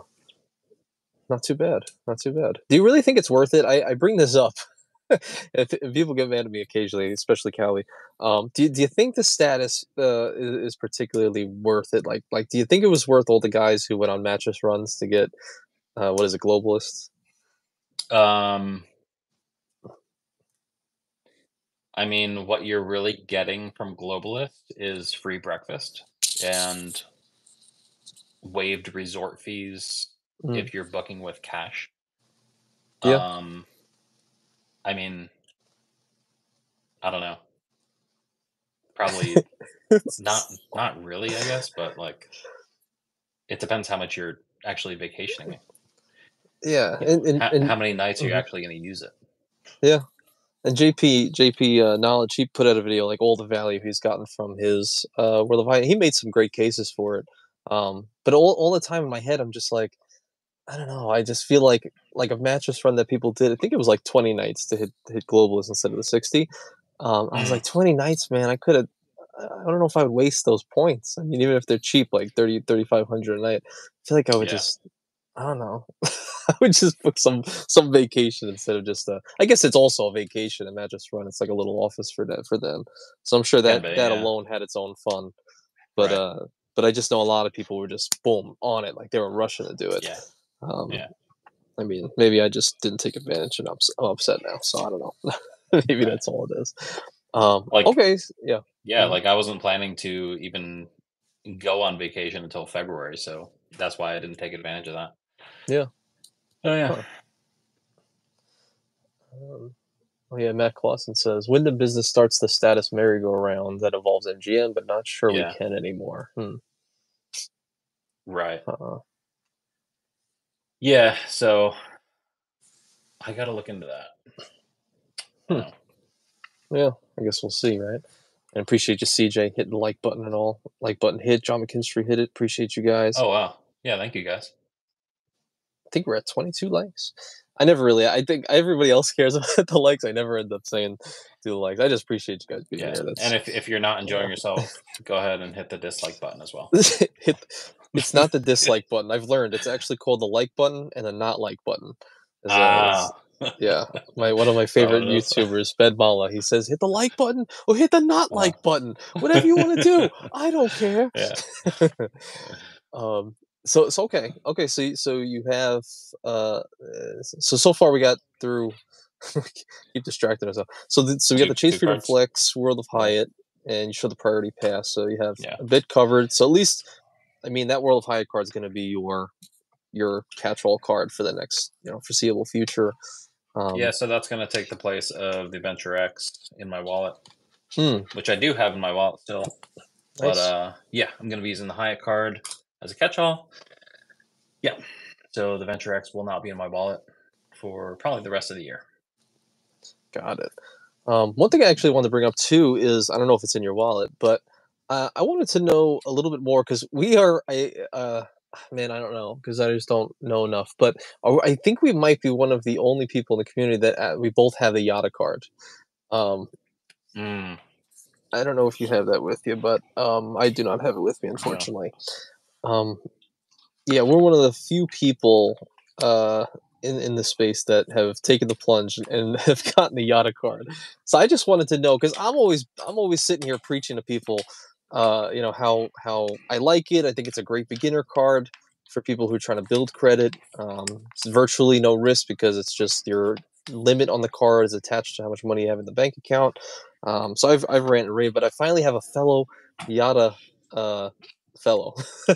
Not too bad. Not too bad. Do you really think it's worth it? I, I bring this up. if, if people get mad at me occasionally, especially Callie, um, do, you- do you think the status uh, is, is particularly worth it? Like, like, do you think it was worth all the guys who went on mattress runs to get uh, what is it, globalists? Um, I mean, what you're really getting from Globalist is free breakfast and waived resort fees Mm. if you're booking with cash. Yeah. Um, I mean, I don't know. Probably not not really, I guess, but like it depends how much you're actually vacationing. Yeah, and and, How, and, how many nights are you Mhm. actually going to use it? And JP JP uh, knowledge he put out a video like all the value he's gotten from his uh, World of Hyatt. He made some great cases for it, um, but all all the time in my head I'm just like, I don't know. I just feel like like a mattress run that people did. I think it was like 20 nights to hit hit globalist instead of the 60. Um, I was Mm. like 20 nights, man. I could have. I don't know if I would waste those points. I mean, even if they're cheap, like 30, 3,500 a night, I feel like I would Yeah. just, I don't know. I would just book some some vacation instead of just a. I guess it's also a vacation. A mattress run. It's like a little office for that for them. So I'm sure that be, that yeah. alone had its own fun. But Right. uh, but I just know a lot of people were just boom on it, like they were rushing to do it. Yeah. Um, Yeah. I mean, maybe I just didn't take advantage, and I'm, I'm upset now. So I don't know. maybe Right. that's all it is. Um, Like- okay, yeah, Yeah, like I wasn't planning to even go on vacation until February, so that's why I didn't take advantage of that. Yeah. Oh yeah. Huh. Um, oh yeah, Matt Clausen says when the Business starts the status merry-go-round that involves MGM, but not sure Yeah. we can anymore. Hmm. Right. Uh, Yeah, so I got to look into that. Hmm. Yeah, I guess we'll see, right? And appreciate you, CJ, hitting the like button and all. Like button hit. John McKinstry hit it. Appreciate you guys. Oh wow. Yeah, thank you guys. I think we're at 22 likes. I never really. I think everybody else cares about the likes. I never end up saying do the likes. I just appreciate you guys being Yeah. here. That's And if if you're not enjoying Yeah. yourself, go ahead and hit the dislike button as well. hit, it's not the dislike button. I've learned it's actually called the like button and the not like button. Is- Ah. yeah. My one of my favorite it is. YouTubers, Bed Mala, he says hit the like button or hit the not Oh. like button. Whatever you want to do. I don't care. Yeah. um so so okay okay so so you have uh so so far we got through keep distracting ourselves. So th- so we got the chase two freedom cards. flex world of hyatt and you show the priority pass so you have Yeah. a bit covered. So at least i mean that world of hyatt card is going to be your your catch-all card for the next you know foreseeable future. Um yeah, so that's going to take the place of the Venture X in my wallet, hmm, which I do have in my wallet still. But uh, yeah, I'm going to be using the Hyatt card as a catch-all. Yeah, so the Venture X will not be in my wallet for probably the rest of the year. Got it. Um, one thing I actually wanted to bring up too is I don't know if it's in your wallet, but uh, I wanted to know a little bit more because we are, I, uh, man, I don't know because I just don't know enough. But I think we might be one of the only people in the community that uh, we both have the Yotta card. Um, Mm, I don't know if you have that with you, but um, I do not have it with me, unfortunately. Um, yeah, we're one of the few people uh, in in the space that have taken the plunge and have gotten the Yotta card. So I just wanted to know because I'm always I'm always sitting here preaching to people, uh, you know how how I like it. I think it's a great beginner card for people who are trying to build credit. Um, it's virtually no risk because it's just your limit on the card is attached to how much money you have in the bank account. Um, so I've I've ranted and raved, but I finally have a fellow Yotta uh, fellow.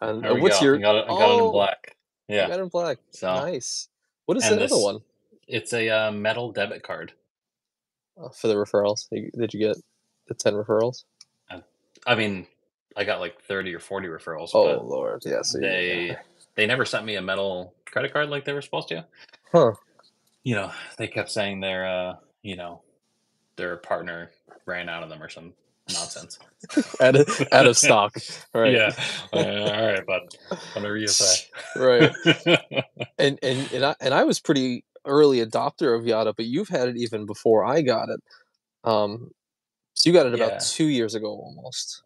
and there uh, what's go. your I got it, I got it Oh, in black. Yeah, got it in black. so Nice. What is the other one it's a uh, metal debit card. uh, for the referrals? Did you get the ten referrals? I mean, I got like 30 or 40 referrals, Oh Lord, yeah. So they they never sent me a metal credit card like they were supposed to. Huh. You know, they kept saying their, uh, you know, their partner ran out of them or some nonsense. out of out of stock. Right. Yeah. Uh, all right, but whatever you say. Right. And and and I and I was pretty early adopter of Yotta, but you've had it even before I got it. Um, so you got it about yeah. two years ago almost.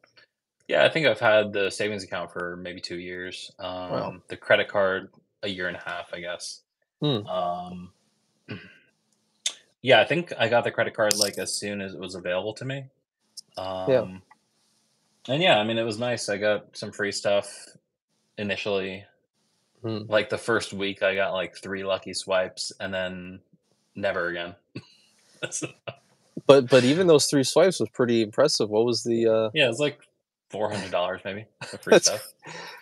Yeah, I think I've had the savings account for maybe two years. Wow. Um, the credit card a year and a half, I guess. Hmm. Um, yeah, I think I got the credit card like as soon as it was available to me. Um, and yeah, I mean, it was nice. I got some free stuff initially. Hmm. Like the first week, I got like three lucky swipes, and then never again. But but even those three swipes was pretty impressive. What was the? uh yeah, it's like four hundred dollars maybe for free That's stuff.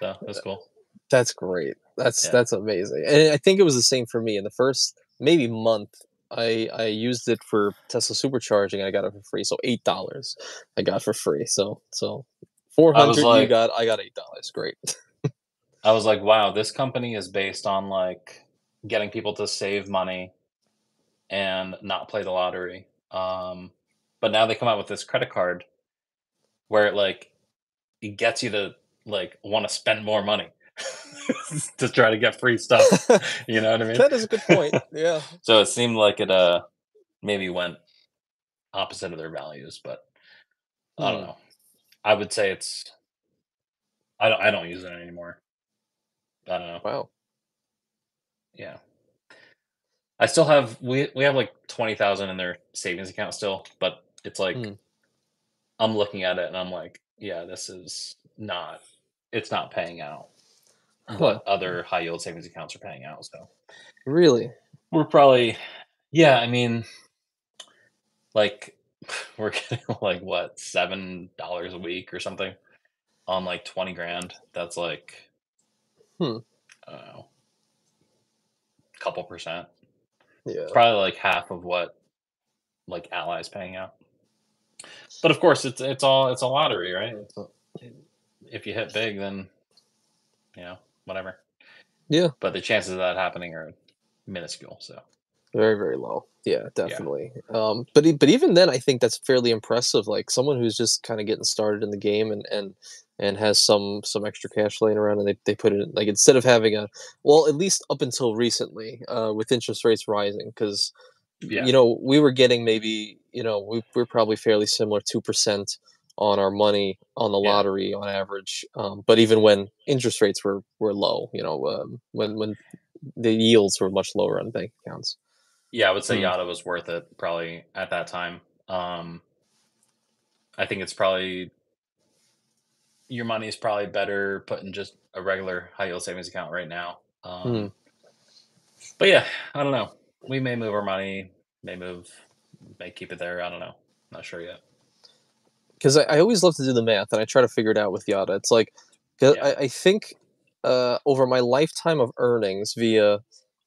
So that's cool. that's great. That's Yeah. that's amazing. And I think it was the same for me in the first maybe month. I I used it for Tesla supercharging. I got it for free. So eight dollars I got for free. So so four hundred I you got. I got eight dollars. Great. I was like, wow, this company is based on like getting people to save money and not play the lottery. Um, but now they come out with this credit card where it like it gets you to like want to spend more money to try to get free stuff. You know what I mean? that is a good point. Yeah. So it seemed like it uh maybe went opposite of their values, but I don't Hmm. know. I would say it's I don't I don't use it anymore. I don't know. Wow. Yeah. I still have we we have like twenty thousand in their savings account still, but it's like Hmm. I'm looking at it and I'm like, yeah, this is not it's not paying out Huh. what other high yield savings accounts are paying out. So Really? we're probably yeah, I mean like we're getting like what, seven dollars a week or something on like twenty grand. That's like Hmm. I don't know. Couple percent. Yeah. It's probably like half of what like Ally's paying out. But of course, it's it's all it's a lottery, right? It's a- if you hit big, then you know whatever. Yeah. But the chances of that happening are minuscule. So Very very low. Yeah, definitely. Um, but but even then, I think that's fairly impressive. Like someone who's just kind of getting started in the game and and and has some some extra cash laying around, and they, they put it in, like instead of having a well, at least up until recently, uh, with interest rates rising, because yeah, you know we were getting maybe you know we we're probably fairly similar two percent on our money on the Yeah. lottery on average. Um, but even when interest rates were were low, you know, um, when when the yields were much lower on bank accounts. yeah, I would say Hmm. Yotta was worth it probably at that time. Um, I think it's probably your money is probably better put in just a regular high yield savings account right now. Um, Hmm. But yeah, I don't know. We may move our money, may move, may keep it there. I don't know. Not sure yet. Because I, I always love to do the math and I try to figure it out with Yotta. It's like Yeah. I, I think uh, over my lifetime of earnings via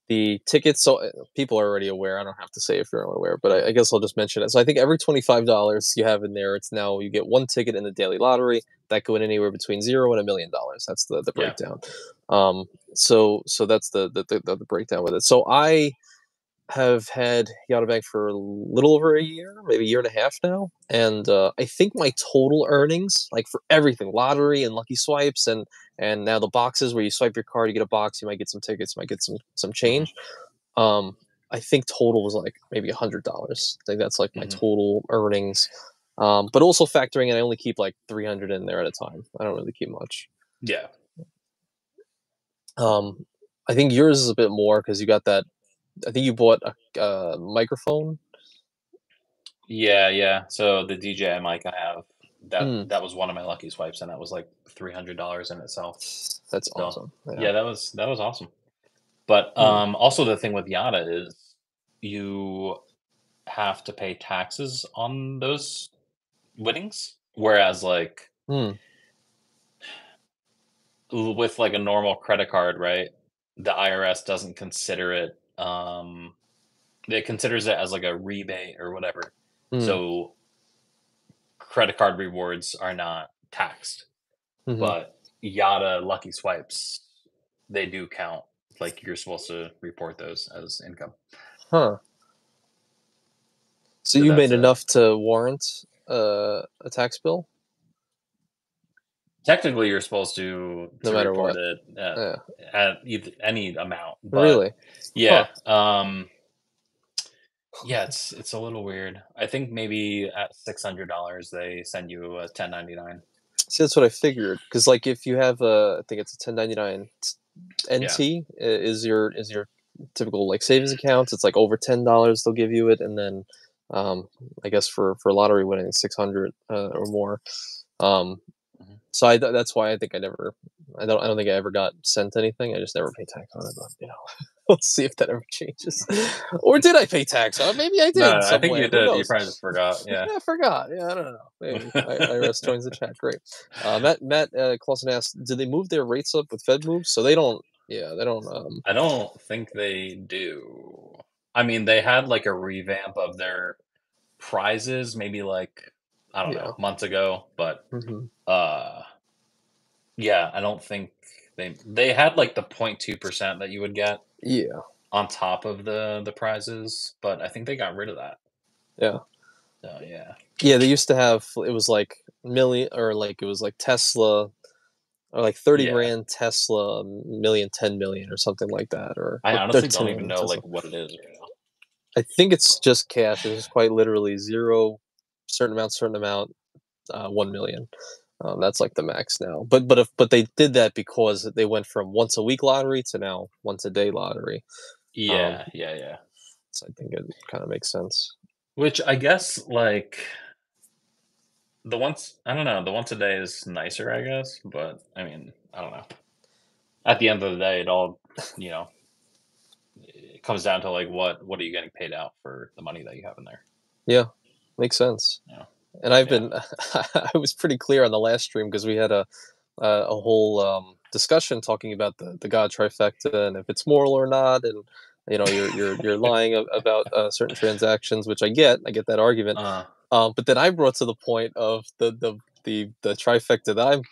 the tickets, so uh, people are already aware. I don't have to say if you're not aware, but I, I guess I'll just mention it. So I think every twenty five dollars you have in there, it's now you get one ticket in the daily lottery that go in anywhere between zero and a million dollars. That's the the Yeah. breakdown. Um, so so that's the the, the the breakdown with it. So I have had Yotta Bank for a little over a year, maybe a year and a half now, and uh, I think my total earnings, like for everything, lottery and lucky swipes, and and now the boxes where you swipe your card, you get a box, you might get some tickets, you might get some some change. Um, I think total was like maybe a hundred dollars. I think that's like my Mhm. total earnings. Um, but also factoring in, I only keep like three hundred in there at a time. I don't really keep much. Yeah. Um, I think yours is a bit more because you got that. I think you bought a uh, microphone. Yeah, yeah. So the DJI mic I have, that Hmm. that was one of my lucky swipes, and that was like three hundred dollars in itself. That's So, awesome. Yeah. that was that was awesome. But Hmm. um, also the thing with Yotta is you have to pay taxes on those winnings, whereas like l- with like a normal credit card, right? The IRS doesn't consider it. Um, it considers it as like a rebate or whatever. Hmm. So credit card rewards are not taxed, Mhm. but Yotta lucky swipes they do count like you're supposed to report those as income. Huh. So So you made it. enough to warrant uh, a tax bill? Technically, you're supposed to, No to matter report what. it at, Yeah. at either, any amount. But really? Yeah. Um yeah, it's it's a little weird. I think maybe at six hundred dollars they send you a ten ninety nine. See, that's what I figured. Because like, if you have a, I think it's a 1099 NT i- is your is your typical like savings account. It's like over ten dollars they'll give you it, and then um, I guess for for lottery winning six hundred uh, or more. Um. So I that's why I think I never. I don't. I don't think I ever got sent anything. I just never paid tax on it. But you know, we'll see if that ever changes. or did I pay tax on it? Maybe I did. No, I think way. you did. You probably just forgot. Yeah. I forgot. Yeah, I don't know. Maybe I, IRS joins the chat. Great. Uh, Matt Matt uh, Clausen asked, "Did they move their rates up with Fed moves?" So they don't. Yeah, they don't. Um, I don't think they do. I mean, they had like a revamp of their prizes maybe like I don't Yeah. know, months ago, but mhm. uh yeah, I don't think they they had like the 0.2% that you would get Yeah, on top of the the prizes, but I think they got rid of that. Yeah. So yeah. yeah. They used to have. It was like million or like it was like Tesla. Or like thirty Yeah. grand Tesla, million, ten million, or something like that. Or I honestly don't even know Tesla. like what it is right now. I think it's just cash. It's quite literally zero, certain amount, certain amount, uh, one million. Um, that's like the max now. But but if but they did that because they went from once a week lottery to now once a day lottery. Yeah, yeah, yeah. So I think it kind of makes sense. Which I guess like the once I don't know, the once a day is nicer, I guess, but I mean, I don't know. At the end of the day, it all, you know, it comes down to like what what are you getting paid out for the money that you have in there? Makes sense. Yeah. And I've Yeah. been I was pretty clear on the last stream because we had a a, a whole um, discussion talking about the the God trifecta and if it's moral or not and you know you're you're you're lying about uh, certain transactions which I get I get that argument Uh, Um, but then I brought to the point of the the the, the trifecta that I'm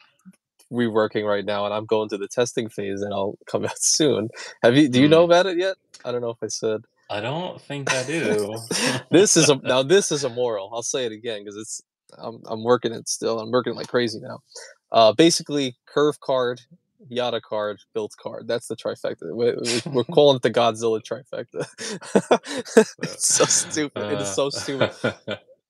reworking right now, and I'm going to the testing phase, and I'll come out soon. Have you? Do you know about it yet? I don't know if I said. I don't think I do. this is a now. This is a moral. I'll say it again because it's. I'm I'm working it still. I'm working it like crazy now. Uh, basically, curve card, Yotta card, Bilt card. That's the trifecta. We, we, we're calling it the Godzilla trifecta. it's so stupid. it is so stupid.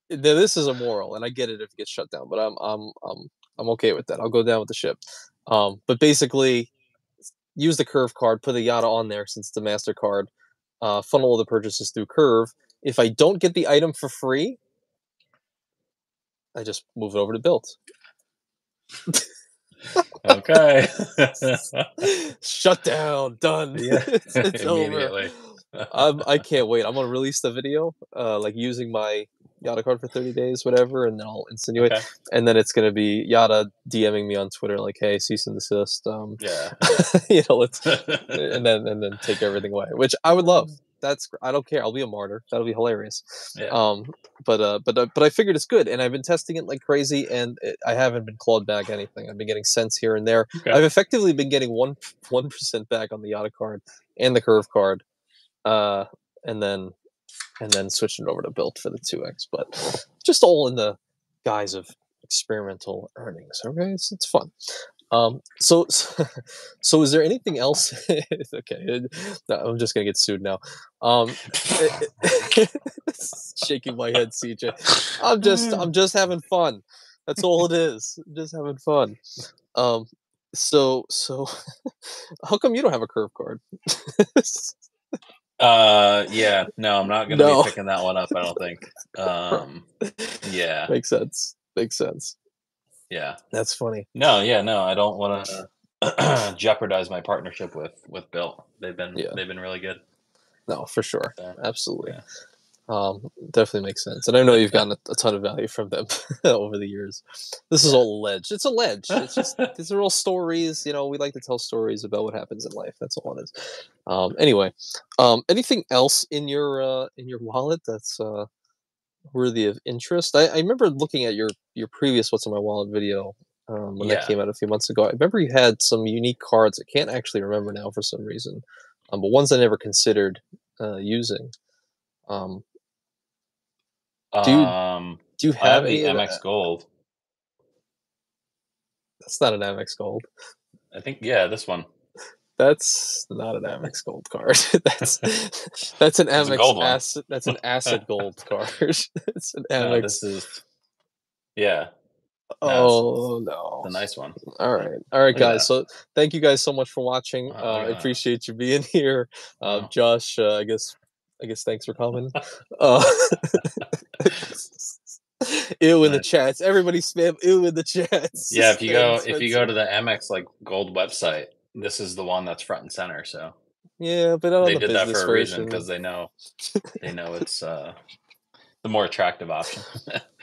Now, this is immoral, and I get it if it gets shut down, but I'm I'm I'm I'm okay with that. I'll go down with the ship. Um, but basically, use the Curve card, put the Yotta on there since it's the Mastercard. Uh, funnel the purchases through Curve. If I don't get the item for free, I just move it over to Bilt. okay. shut down. Done. Yeah, it's, it's over. I'm, I can't wait. I'm gonna release the video, uh, like using my Yotta card for 30 days, whatever, and then I'll insinuate. Okay. and then it's gonna be Yotta DMing me on Twitter like, "Hey, cease and desist," um, Yeah. you know, let's and then and then take everything away, which I would love. That's I don't care. I'll be a martyr. That'll be hilarious. Yeah. Um, but uh, but uh, but I figured it's good, and I've been testing it like crazy, and it, I haven't been clawed back anything. I've been getting cents here and there. Okay. I've effectively been getting one one percent back on the Yotta card and the Curve card, uh, and then and then switching it over to Bilt for the two X. But just all in the guise of experimental earnings. Okay, it's it's fun. Um, so so is there anything else? okay, no, I'm just gonna get sued now. Um, shaking my head, CJ. I'm just I'm just having fun. That's all it is. Just having fun. Um, so so how come you don't have a curve card? Uh, yeah, no, I'm not gonna No. be picking that one up. I don't think. Um, yeah, Makes sense. Makes sense. yeah, That's funny. no, yeah, no, I don't want to jeopardize my partnership with with Bilt. They've been Yeah. they've been really good. No, for sure. Absolutely. Yeah. Um, definitely makes sense. And I know you've gotten a, a ton of value from them over the years. This is all alleged. It's alleged. It's just these are all stories. You know, we like to tell stories about what happens in life. That's all it is. Um, anyway, um, anything else in your uh, in your wallet that's uh, worthy of interest? I, I remember looking at your your previous "What's in My Wallet" video um, when that came out a few months ago. I remember you had some unique cards. I can't actually remember now for some reason. um, but ones I never considered uh, using. Um, Do you Um, do you have have the Amex that? Gold. That's not an Amex Gold. I think yeah, this one. That's not an Amex Gold card. that's that's an It's gold acid. That's an acid gold card. it's an No, this is yeah, oh no! the nice one. All right, all right, Look guys. So thank you guys so much for watching. Wow, uh, I appreciate you being here. Uh, Wow. Josh, uh, I guess, I guess thanks for coming. uh, ew in the chats. Everybody spam ew in the chats. Yeah, if you go if you go to the Amex like Gold website, this is the one that's front and center. So yeah, but they the did that for a reason because they know they know it's uh, the more attractive option.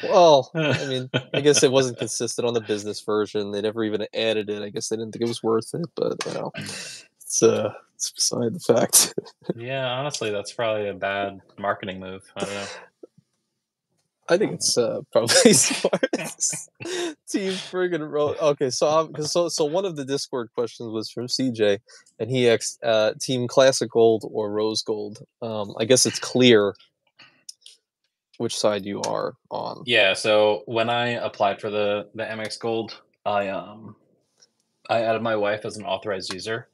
Well, I mean, I guess it wasn't consistent on the business version. They never even added it. I guess they didn't think it was worth it, but you know, it's uh, it's beside the fact. yeah, honestly, that's probably a bad marketing move. I don't know. I think it's uh, probably smart. Team friggin' ro- Okay, so 'cause so so one of the Discord questions was from CJ, and he asked uh, Team Classic Gold or Rose Gold. Um, I guess it's clear which side you are on. Yeah, so when I applied for the the Amex Gold, I um I added my wife as an authorized user.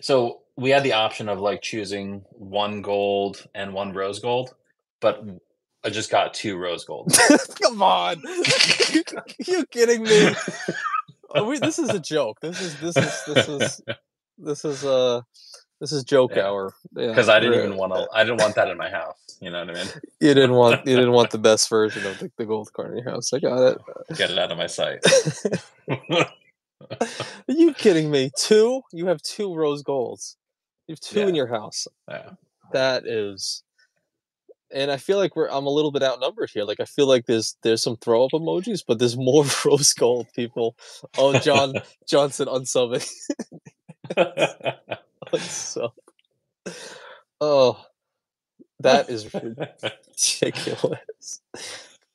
So we had the option of like choosing one gold and one rose gold, but I just got two rose gold. Come on, you kidding me? We, this is a joke. This is this is this is this is uh this is joke Yeah. hour. Yeah, Because I didn't even want to I didn't want that in my house. You know what I mean? You didn't want you didn't want the best version of the, the gold card in your house. I got it. Get it out of my sight. Are you kidding me? Two? You have two rose golds. You have two in your house. Yeah. That is and I feel like we're I'm a little bit outnumbered here. Like I feel like there's there's some throw up emojis, but there's more rose gold people. Oh John Johnson unsubbing. Unsub. Oh that is ridiculous.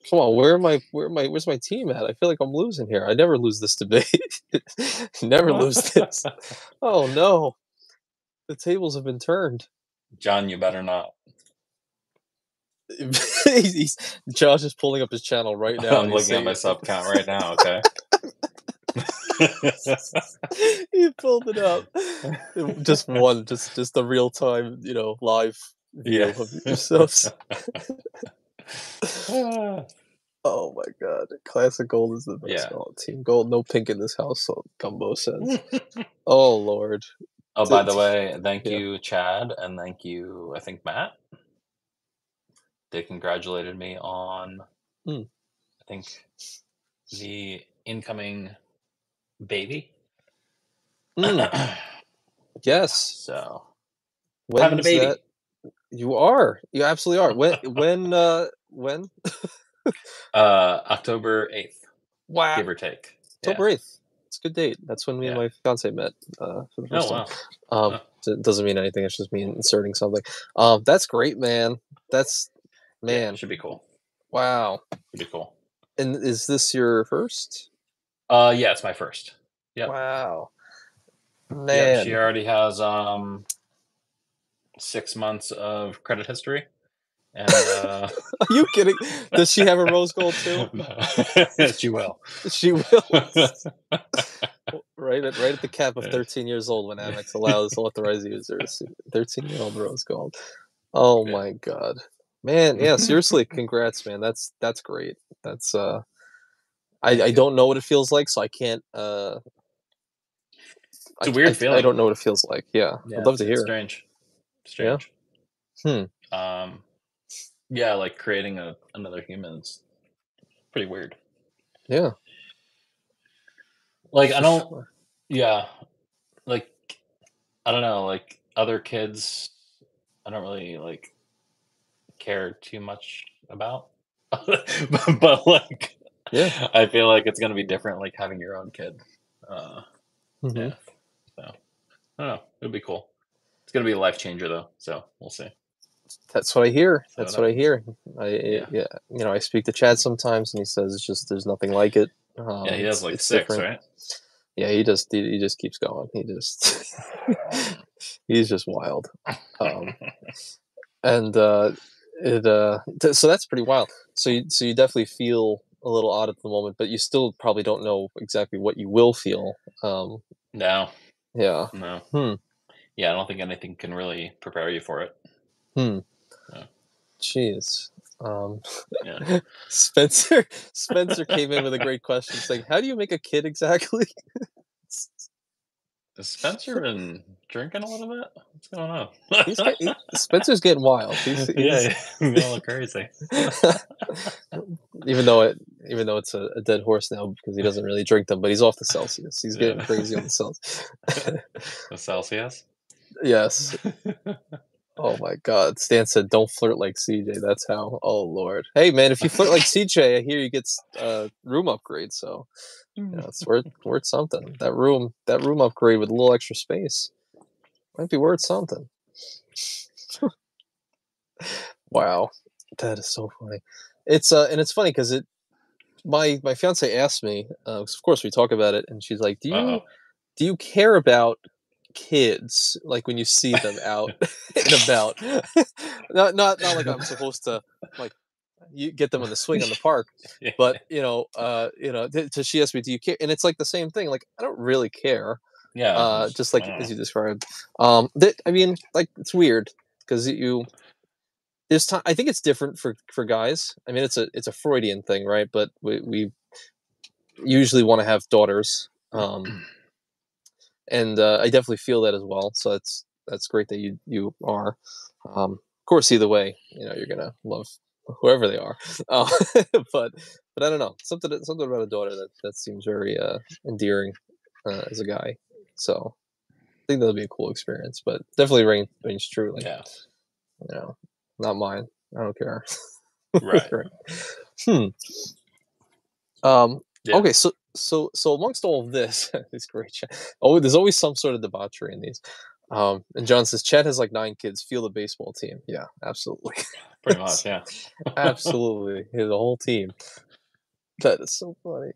Come on, where am I? Where am I? Where's my team at? I feel like I'm losing here. I never lose this debate. never lose this. Oh no, the tables have been turned. John, you better not. He's, Josh is pulling up his channel right now. I'm looking at my sub count right now, okay? he pulled it up. Just one, just just the real time, you know, live view Yeah. of yourselves. Oh my god, classic gold is the best. Yeah. Oh, team gold, no pink in this house. So Gumbo says. oh lord. Oh, by the way, thank yeah. you, Chad, and thank you, I think Matt. They congratulated me on, Hmm. I think, the incoming baby. Mm, yes. so, When Having a baby. that? You are. You absolutely are. When? When? Uh, when? uh, October 8th, Wow. give or take. Yeah. October eighth. It's a good date. That's when me and my fiance met uh, for the Oh, first wow. time. Um, Huh. it doesn't mean anything. It's just me inserting something. Um, that's great, man. That's Yeah, man. should be cool. Wow. Should be cool. And is this your first? Uh, yeah, it's my first. Yep. Wow. Yeah, Man. she already has um six months of credit history, and uh, Are you kidding? Does she have a rose gold too? Yes, she will. She will. right at right at the cap of 13 years old when Amex allows authorized users. 13 year old rose gold. Oh Yeah. my god, man! Yeah, seriously, congrats, man. That's that's great. That's uh, I I don't know what it feels like, so I can't uh. It's a I- weird I, I feeling. don't know what it feels like. Yeah, Yeah, I'd love to hear. Strange. Yeah? Strange. Hmm. Um, yeah, like creating a another human is pretty weird. Yeah. Like I don't. Yeah, like I don't know. Like other kids, I don't really like care too much about. but, but like, Yeah. I feel like it's gonna be different. Like having your own kid. Uh, Mhm. yeah. So I don't know. It'll be cool. It's gonna be a life changer though. So we'll see. That's what I hear. That's what I hear. I Yeah. yeah. You know, I speak to Chad sometimes, and he says it's just there's nothing like it. Um, yeah, he has like six, different. right? Yeah, he just he, he just keeps going. He just he's just wild. Um, and uh, it uh, th- so that's pretty wild. So you so you definitely feel a little odd at the moment, but you still probably don't know exactly what you will feel. Um, no, yeah. no. Hmm. Yeah, I don't think anything can really prepare you for it. Hmm. Yeah. Jeez. Um, Yeah. Spencer Spencer came in with a great question saying, "How do you make a kid exactly?" Has Spencer been drinking a little bit? What's going on? Get, he, Spencer's getting wild. He's, he's, yeah. He's going a little crazy. even though it even though it's a, a, dead horse now because he doesn't really drink them, but he's off the Celsius. He's getting Yeah. crazy on the Celsius. The Celsius. yes. Oh my God. Stan said, "Don't flirt like CJ." That's how. Oh Lord. Hey man, if you flirt like CJ, I hear you get uh, room upgrade. So you know, it's worth worth something. That room that room upgrade with a little extra space might be worth something. wow, that is so funny. It's uh, and it's funny because it. My my fiance asked me. Uh, of course, we talk about it, and she's like, "Do you Uh-oh. do you care about kids like when you see them out and about? not not not like I'm supposed to like you get them on the swing on the park, Yeah. but you know, uh, you know, th- so she asked me, "Do you care?" And it's like the same thing. Like I don't really care yeah, uh, just like as you described. Um, that I mean, like it's weird because you there's time. I think it's different for for guys. I mean, it's a it's a Freudian thing, right? But we we usually want to have daughters, um, and uh, I definitely feel that as well. So that's that's great that you you are. Um, of course, either way, you know, you're gonna love whoever they are. Uh, but but I don't know something something about a daughter that that seems very uh, endearing uh, as a guy. So I think that'll be a cool experience. But definitely ring, rings true. Like yeah, you know, not mine. I don't care. right. Hmm. Um. Yeah. Okay. So so so amongst all of this, it's great. chat. Oh, there's always some sort of debauchery in these. Um, and John says, Chad has like nine kids. Feel the baseball team. Yeah, absolutely. Pretty much, yeah. absolutely yeah, the whole team that is so funny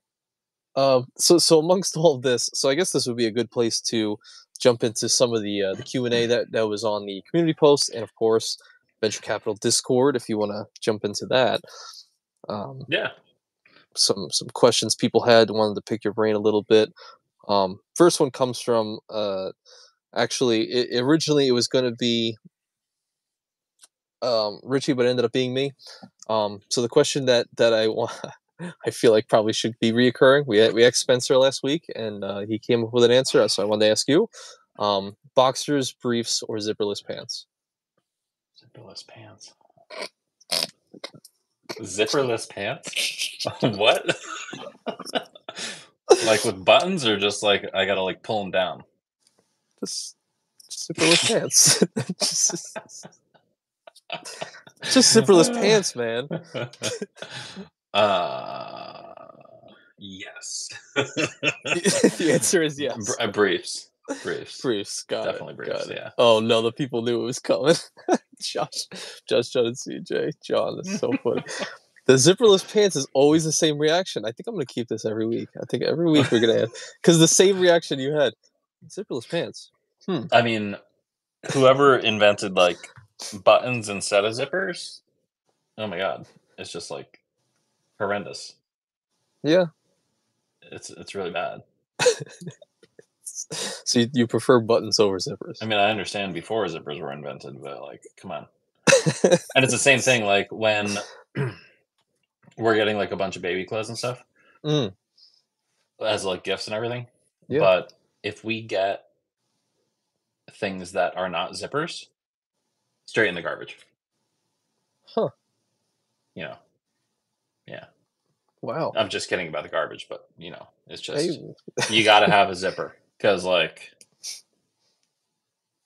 um so so amongst all of this so i guess this would be a good place to jump into some of the uh, the q&a that that was on the community post and of course venture capital discord if you want to jump into that um Yeah. Some some questions people had wanted to pick your brain a little bit. Um first one comes from uh actually it, originally it was going to be um richie but ended up being me. Um so the question that that i want i feel like probably should be reoccurring we we asked spencer last week and uh, he came up with an answer so i wanted to ask you um boxers briefs or zipperless pants? Zipperless pants. Zipperless pants? what? like with buttons or just like I gotta like pull them down? just, just zipperless pants just, just zipperless pants man uh, yes. the answer is yes Br- briefs. Briefs. Briefs, got Definitely it, briefs, got it. yeah. Oh no, the people knew it was coming. Josh, Josh, John, and CJ, John, that's so funny. the zipperless pants is always the same reaction. I think I'm gonna keep this every week. I think every week we're gonna have because the same reaction you had. Zipperless pants. Hmm. I mean, whoever invented like buttons instead of zippers, oh my god, it's just like horrendous. Yeah. It's it's really bad. So you, you prefer buttons over zippers? I mean, I understand before zippers were invented, but like, come on. And it's the same thing like when we're getting like a bunch of baby clothes and stuff Mm, as like gifts and everything. Yeah. But if we get things that are not zippers, straight in the garbage. Huh. You know, yeah. wow. I'm just kidding about the garbage, but you know, it's just Hey, you got to have a zipper because, like,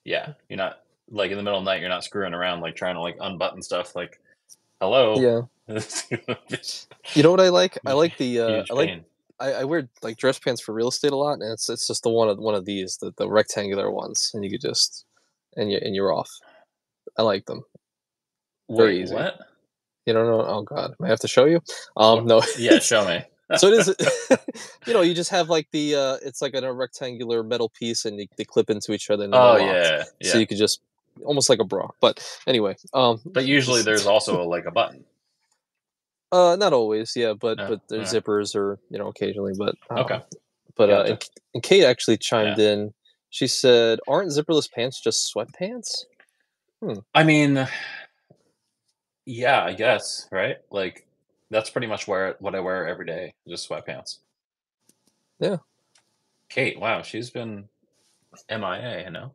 yeah, you're not like in the middle of the night. You're not screwing around like trying to like unbutton stuff. Like, hello. yeah. You know what I like? I like the uh, I like. I, I wear like dress pants for real estate a lot, and it's it's just the one of one of these, the, the rectangular ones, and you could just and you and you're off. I like them. very Wait, easy. What? You don't know? Oh God, I have to show you. Um, no, Yeah, show me. So it is. you know, you just have like the. uh It's like a rectangular metal piece, and they, they clip into each other. And oh yeah, yeah. So you could just almost like a bra. But anyway, um, but usually there's also like a button. uh, not always, yeah, but No, but there's alright. zippers or you know occasionally, but um, Okay. But uh, and, and Kate actually chimed in. She said, "Aren't zipperless pants just sweatpants?" hmm. I mean, yeah, I guess right. Like that's pretty much where what I wear every day, just sweatpants. Yeah. Kate, wow, she's been MIA. You know,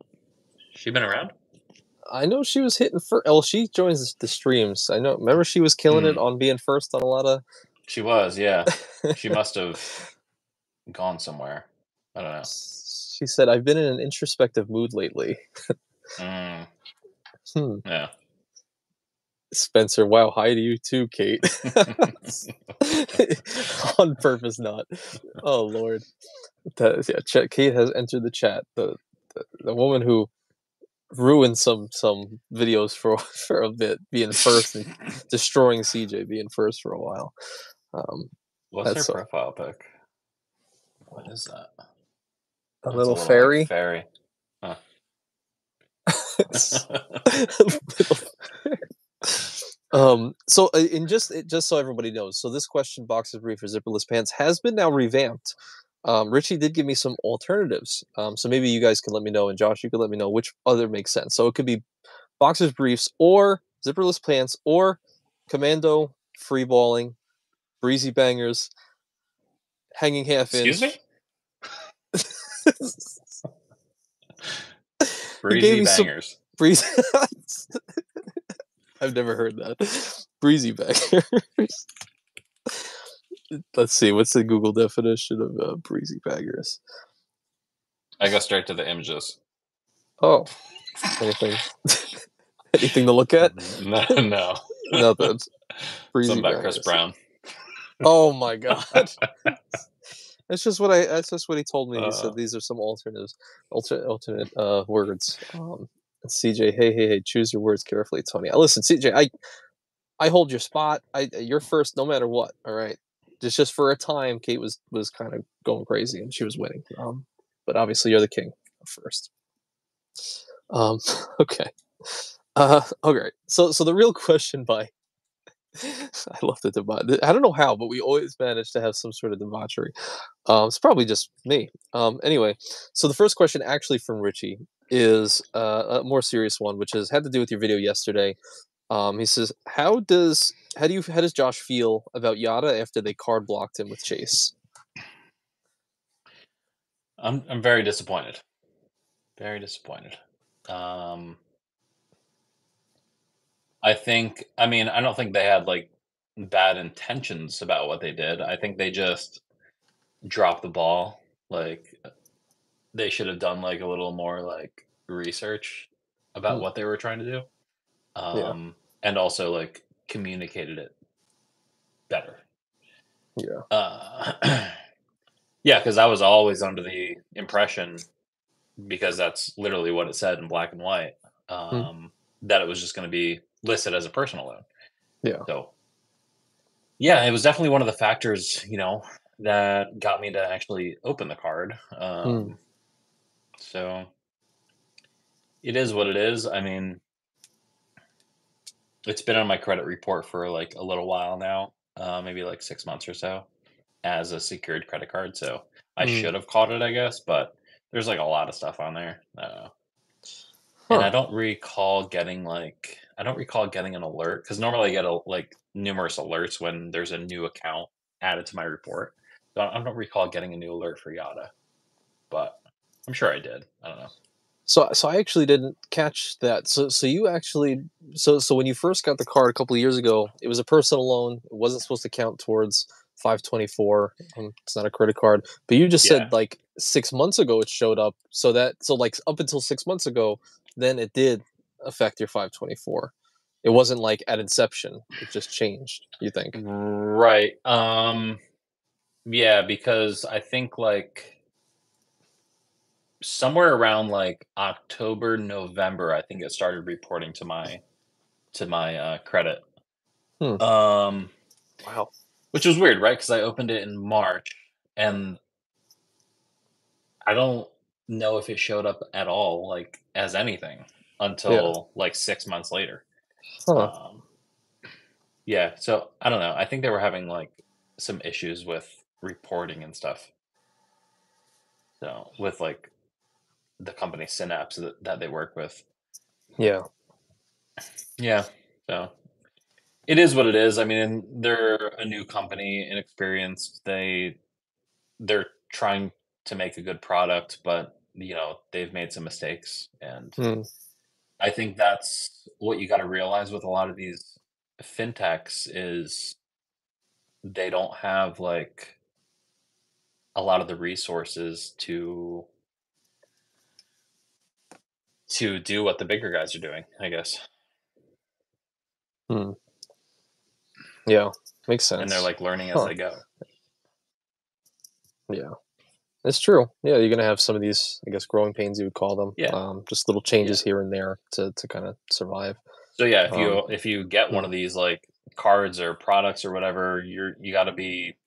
she been around. I know she was hitting first. Well, she joins the streams. I know. Remember, she was killing it Hmm. on being first on a lot of. She was, yeah. She must have gone somewhere. I don't know. She said, "I've been in an introspective mood lately." Mm, Hmm. yeah. Spencer, wow, hi to you too, Kate. On purpose, not. Oh Lord, that, yeah. Ch- Kate has entered the chat. The, the the woman who ruined some some videos for for a bit, being first and destroying CJ, being first for a while. Um, What's her That's so- profile pic? What is that? a That's little like, fairy. fairy. Um so uh, in just it- just so everybody knows so this question box of brief for zipperless pants has been now revamped um richie did give me some alternatives um so maybe you guys can let me know and josh you could let me know which other makes sense so it could be boxers briefs or zipperless pants or commando free balling breezy bangers hanging half Excuse me? Breezy me some- bangers. breezy I've never heard that. Breezy baggers. Let's see, what's the Google definition of uh, breezy baggers? I go straight to the images. Oh, anything? anything to look at? No, no. Nothing. Breezy Something about Chris. Brown. Oh my god. That's just what I. That's just what he told me. He Uh. said these are some alternatives, alter, alternate uh, words. Um, CJ, hey, hey, hey, choose your words carefully, Tony. I listen, CJ. I, I hold your spot. I, you're first, no matter what. All right. Just, just for a time, Kate was was kind of going crazy and she was winning. Um, but obviously, you're the king first. Um, okay. Uh, okay. So, so the real question by I love the debauchery. I don't know how, but we always manage to have some sort of debauchery. Um, it's probably just me. Um, anyway, so the first question, actually from Richie, is uh, a more serious one, which is had to do with your video yesterday. Um, he says, "How does how do you how does Josh feel about Yotta after they card blocked him with Chase?" I'm I'm very disappointed. Very disappointed. Um I think I mean, I don't think they had like bad intentions about what they did. I think they just dropped the ball. Like they should have done like a little more like research about Hmm. what they were trying to do. Um and also like communicated it better. Yeah. Uh, yeah, because I was always under the impression, because that's literally what it said in black and white, um, that it was just going to be listed as a personal loan. Yeah. So, yeah, it was definitely one of the factors, you know, that got me to actually open the card. Um, So, it is what it is. I mean, it's been on my credit report for like a little while now, uh, maybe like six months or so, as a secured credit card. So I Hmm. should have caught it, I guess, but there's like a lot of stuff on there. Uh, And I don't recall getting like I don't recall getting an alert because normally I get a, like numerous alerts when there's a new account added to my report. So I don't recall getting a new alert for Yotta, but I'm sure I did. I don't know. So, so I actually didn't catch that. So, so you actually, so, so when you first got the card a couple of years ago, it was a personal loan. It wasn't supposed to count towards 524. Um, it's not a credit card. But you just Yeah. said like six months ago it showed up. So that, so like up until six months ago, then it did affect your 524. It wasn't like at inception. It just changed. You think? Right. Um yeah, because I think like somewhere around like October, November, I think it started reporting to my to my uh credit. Hmm. Um Wow. Which was weird, right? Because I opened it in March, and I don't know if it showed up at all, like, as anything Yeah. until, like, 6 months later. Huh. Um Yeah, so, I don't know, I think they were having, like, some issues with reporting and stuff. So, with, like, the company Synapse that that they work with. Yeah. Yeah, so it is what it is, I mean, they're a new company, inexperienced, they they're trying to make a good product, but, you know, they've made some mistakes, and Mm. I think that's what you gotta realize with a lot of these fintechs is they don't have, like a lot of the resources to to do what the bigger guys are doing, I guess. Hmm. Yeah, makes sense. And they're, like, learning as Huh. they go. Yeah. It's true. Yeah, you're gonna have some of these, I guess, growing pains, you would call them, Yeah. um, just little Yeah. changes here and there to to kinda survive. So, yeah, if Um you if you get one of these, like, cards or products or whatever, you're you gotta be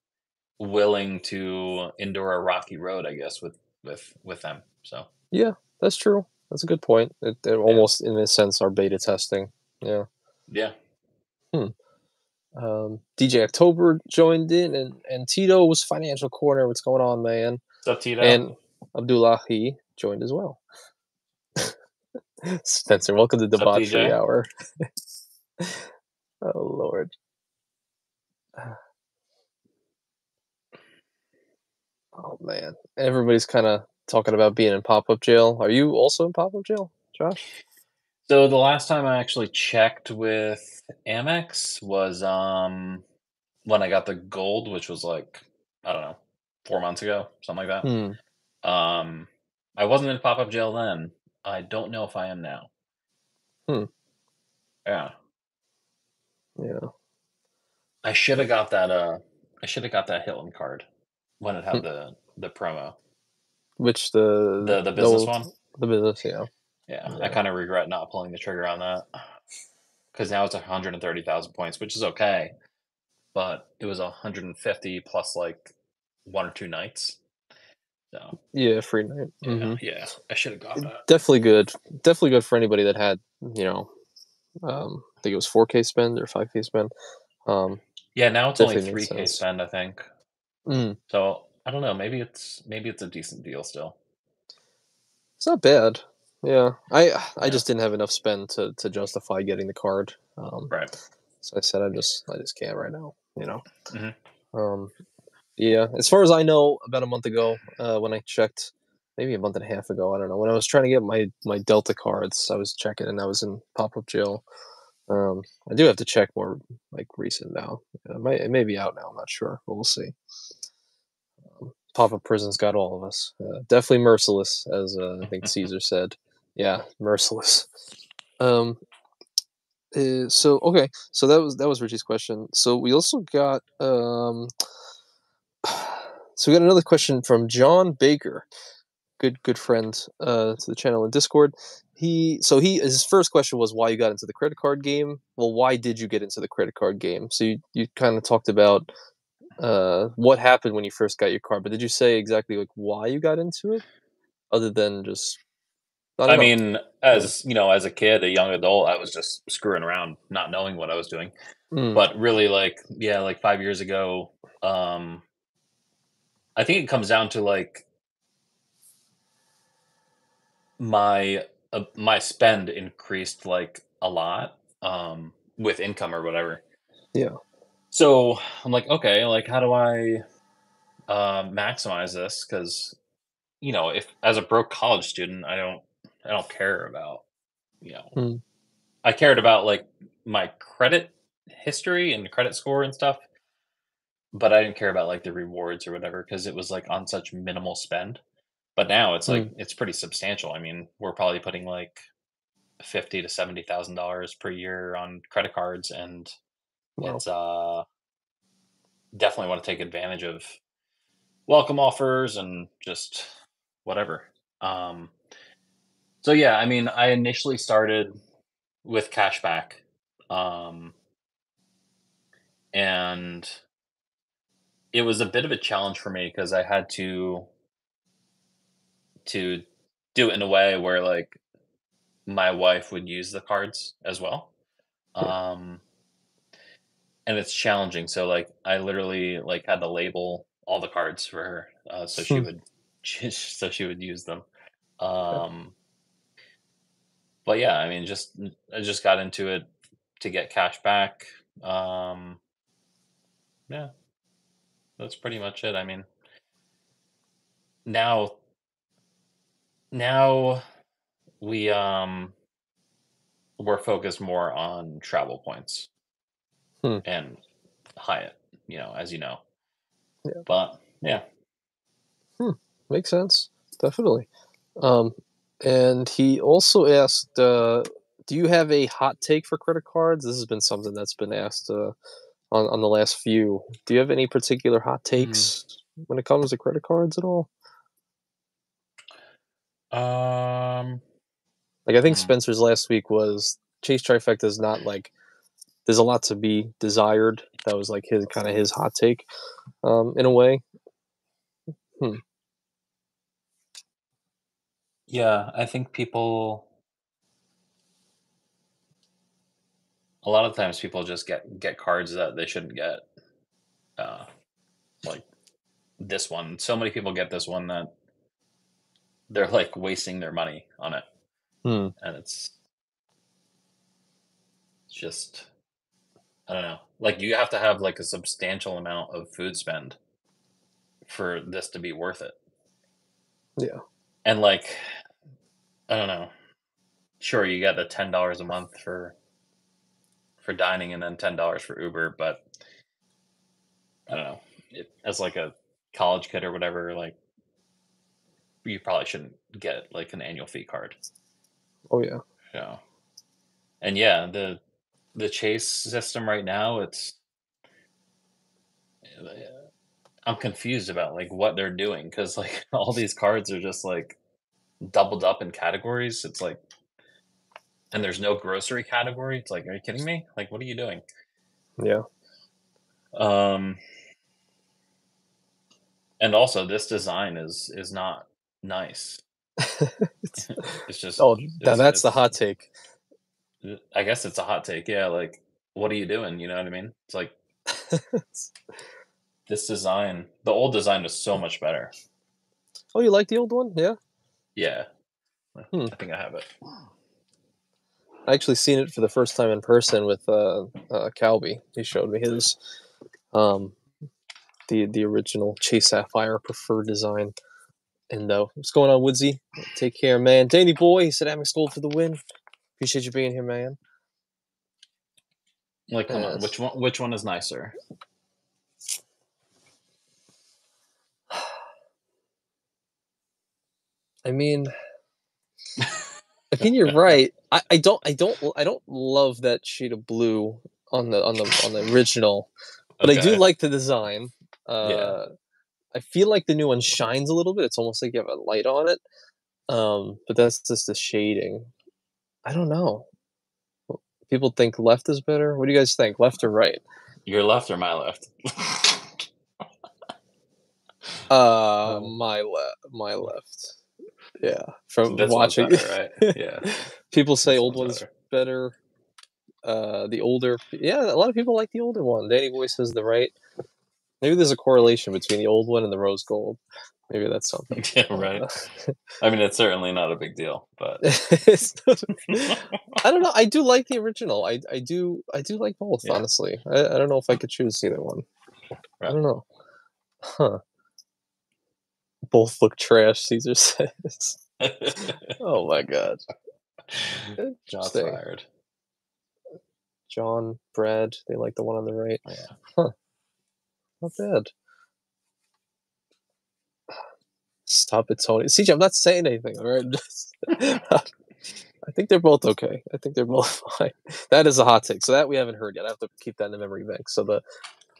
willing to endure a rocky road, I guess, with with with them, so Yeah, that's true. That's a good point. It they're Yeah. almost, in a sense, are beta testing. Yeah. Yeah. Hmm. Um, DJ October joined in, and and Tito was Financial Corner, what's going on, man? What's up, Tito? And Abdullahi joined as well. Spencer, welcome to Debauchery Hour. Oh, lord. Oh, man. Everybody's kinda talking about being in pop-up jail. Are you also in pop-up jail, Josh? So, the last time I actually checked with Amex was, um, when I got the gold, which was, like, I don't know, 4 months ago, something like Hmm. that. Um, I wasn't in pop-up jail then. I don't know if I am now. Hmm. Yeah. Yeah. I shoulda got that, uh I shoulda got that Hilton card when it Hmm. had the the promo. Which the The the business old one? the business, yeah. Yeah, I kinda regret not pulling the trigger on that because now it's 130,000 points, which is okay, but it was 150 plus, like, 1 or 2 nights. So Yeah, free night. Yeah, Mhm. yeah, I shoulda got Eh, that. definitely good. Definitely good for anybody that had, you know, um, I think it was 4K spend or 5K spend. Um, Yeah, now it's only 3K spend, I think. Mm. So, I don't know, maybe it's maybe it's a decent deal still. It's not bad. Yeah. I I Yeah. just didn't have enough spend to to justify getting the card. Um, Right. so I said I just I just can't right now, you know? Mhm. Um, yeah, as far as I know, about a month ago, uh, when I checked maybe a month and a half ago, I don't know, when I was trying to get my my Delta cards, I was checking and I was in pop-up jail. Um, I do have to check more, like, recent now. It might it may be out now, I'm not sure, but we'll see. Pop-up prison's got all of us. Uh, definitely merciless, as, uh, I think Caesar said. Yeah, merciless. Um, eh, so, okay, so that was that was Richie's question. So we also got, um so we got another question from John Baker. Good good friend, uh, to the channel in Discord. He so he his first question was why you got into the credit card game. Well, why did you get into the credit card game? So you you kinda talked about, uh, what happened when you first got your car, but did you say exactly, like, why you got into it? Other than just I I mean, as, you know, as a kid, a young adult, I was just screwing around, not knowing what I was doing. Mm. But really, like yeah, like, 5 years ago, um I think it comes down to, like my, uh my spend increased, like, a lot, um, with income or whatever. Yeah. So, I'm like, "Okay, like, how do I, um, maximize this?" 'Cause, you know, if as a broke college student, I don't I don't care about, you know Mm. I cared about, like, my credit history and credit score and stuff but I didn't care about, like, the rewards or whatever because it was, like, on such minimal spend. But now it's, like, Mm. it's pretty substantial. I mean, we're probably putting, like, 50 to $70,000 per year on credit cards, and Wow. it's, uh definitely wanna take advantage of welcome offers and just whatever. Um, so, yeah, I mean, I initially started with cashback, um and it was a bit of a challenge for me because I had to to do it in a way where like my wife would use the cards as well. Um, and it's challenging. So like I literally like had to label all the cards for her, uh, so she Hmm. would so she would use them. Um, but yeah, I mean, just I just got into it to get cash back. Um, yeah, that's pretty much it. I mean, now now we um we're focused more on travel points Hmm. and Hyatt, you know, as you know. Yeah. But yeah, Makes sense. Definitely. Um, and he also asked, uh, "Do you have a hot take for credit cards?" This has been something that's been asked uh, on on the last few. Do you have any particular hot takes when it comes to credit cards at all? um, Like I think Hmm. Spencer's last week was Chase Trifecta is not like there's a lot to be desired. That was like his kind of his hot take, um, in a way. yeah, I think people a lot of times people just get get cards that they shouldn't get. Uh, like this one, so many people get this one that they're like wasting their money on it. Hmm. and it's just I don't know. Like you have to have like a substantial amount of food spend for this to be worth it. Yeah. And like I don't know. Sure, you get the ten dollars a month for for dining and then ten dollars for Uber, but I don't know. It, as like a college kid or whatever, like you probably shouldn't get like an annual fee card. Oh yeah. Yeah. And yeah, the the chase system right now, it's I'm confused about like what they're doing because like all these cards are just like doubled up in categories. It's like and there's no grocery category. It's like, are you kidding me? Like what are you doing? Yeah. Um and also this design is is not nice. It's- It's just oh, now it's- that's the hot take. I guess it's a hot take. Yeah, like what are you doing? You know what I mean? It's like this design. The old design was so much better. oh, you like the old one? Yeah. Yeah. Hmm. I think I have it. I actually seen it for the first time in person with uh, uh Calby. He showed me his um the the original Chase Sapphire preferred design. And uh, what's going on, Woodsy? Take care, man. Danny boy, he said Amex Gold for the win. Appreciate you being here, man. Like, come on, which one? Which one is nicer? I mean, I mean you're right. I, I don't I don't I don't love that shade of blue on the on the on the original, but I do like the design. Uh, I feel like the new one shines a little bit. It's almost like you have a light on it. Um, but that's just the shading. I don't know. People think left is better. What do you guys think, left or right? your left or my left. Uh, Um, my left. My left. Yeah, from one's watching. better, right? Yeah. People say This old one's one's better. Uh, the older, yeah, a lot of people like the older one. Danny Boy says the right. Maybe there's a correlation between the old one and the rose gold. Maybe that's something. yeah, right. I mean, it's certainly not a big deal, but I don't know. I do like the original. I I do I do like both. Yeah. Honestly, I, I don't know if I could choose either one. I don't know. Huh. Both look trash. Caesar says. Oh my god. John's fired. John, Brad, they like the one on the right. Oh, yeah. Not bad. Stop it, Tony. CJ, I'm not saying anything, all right? I think they're both okay. I think they're both fine. That is a hot take. So that we haven't heard yet. I have to keep that in the memory bank. So the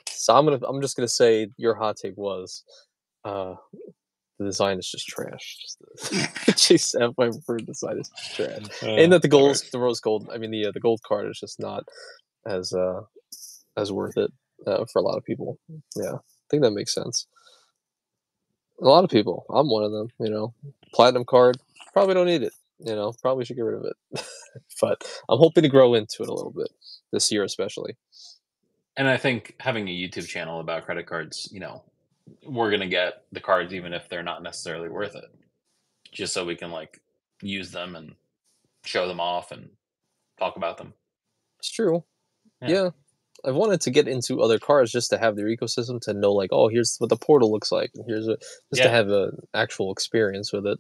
so I'm gonna I'm just gonna say your hot take was uh the design is just trash. Chase Sapphire preferred design is trash. and that the gold, the rose gold. I mean, the uh, the gold card is just not as uh as worth it uh, for a lot of people. Yeah, I think that makes sense. A lot of people. I'm one of them. You know, platinum card. Probably don't need it. You know, probably should get rid of it. but I'm hoping to grow into it a little bit this year, especially. And I think having a YouTube channel about credit cards, you know, we're gonna get the cards even if they're not necessarily worth it, just so we can like use them and show them off and talk about them. It's true. Yeah. Yeah. I've wanted to get into other cars just to have their ecosystem to know, like, oh, here's what the portal looks like, and here's a just Yeah. to have an actual experience with it.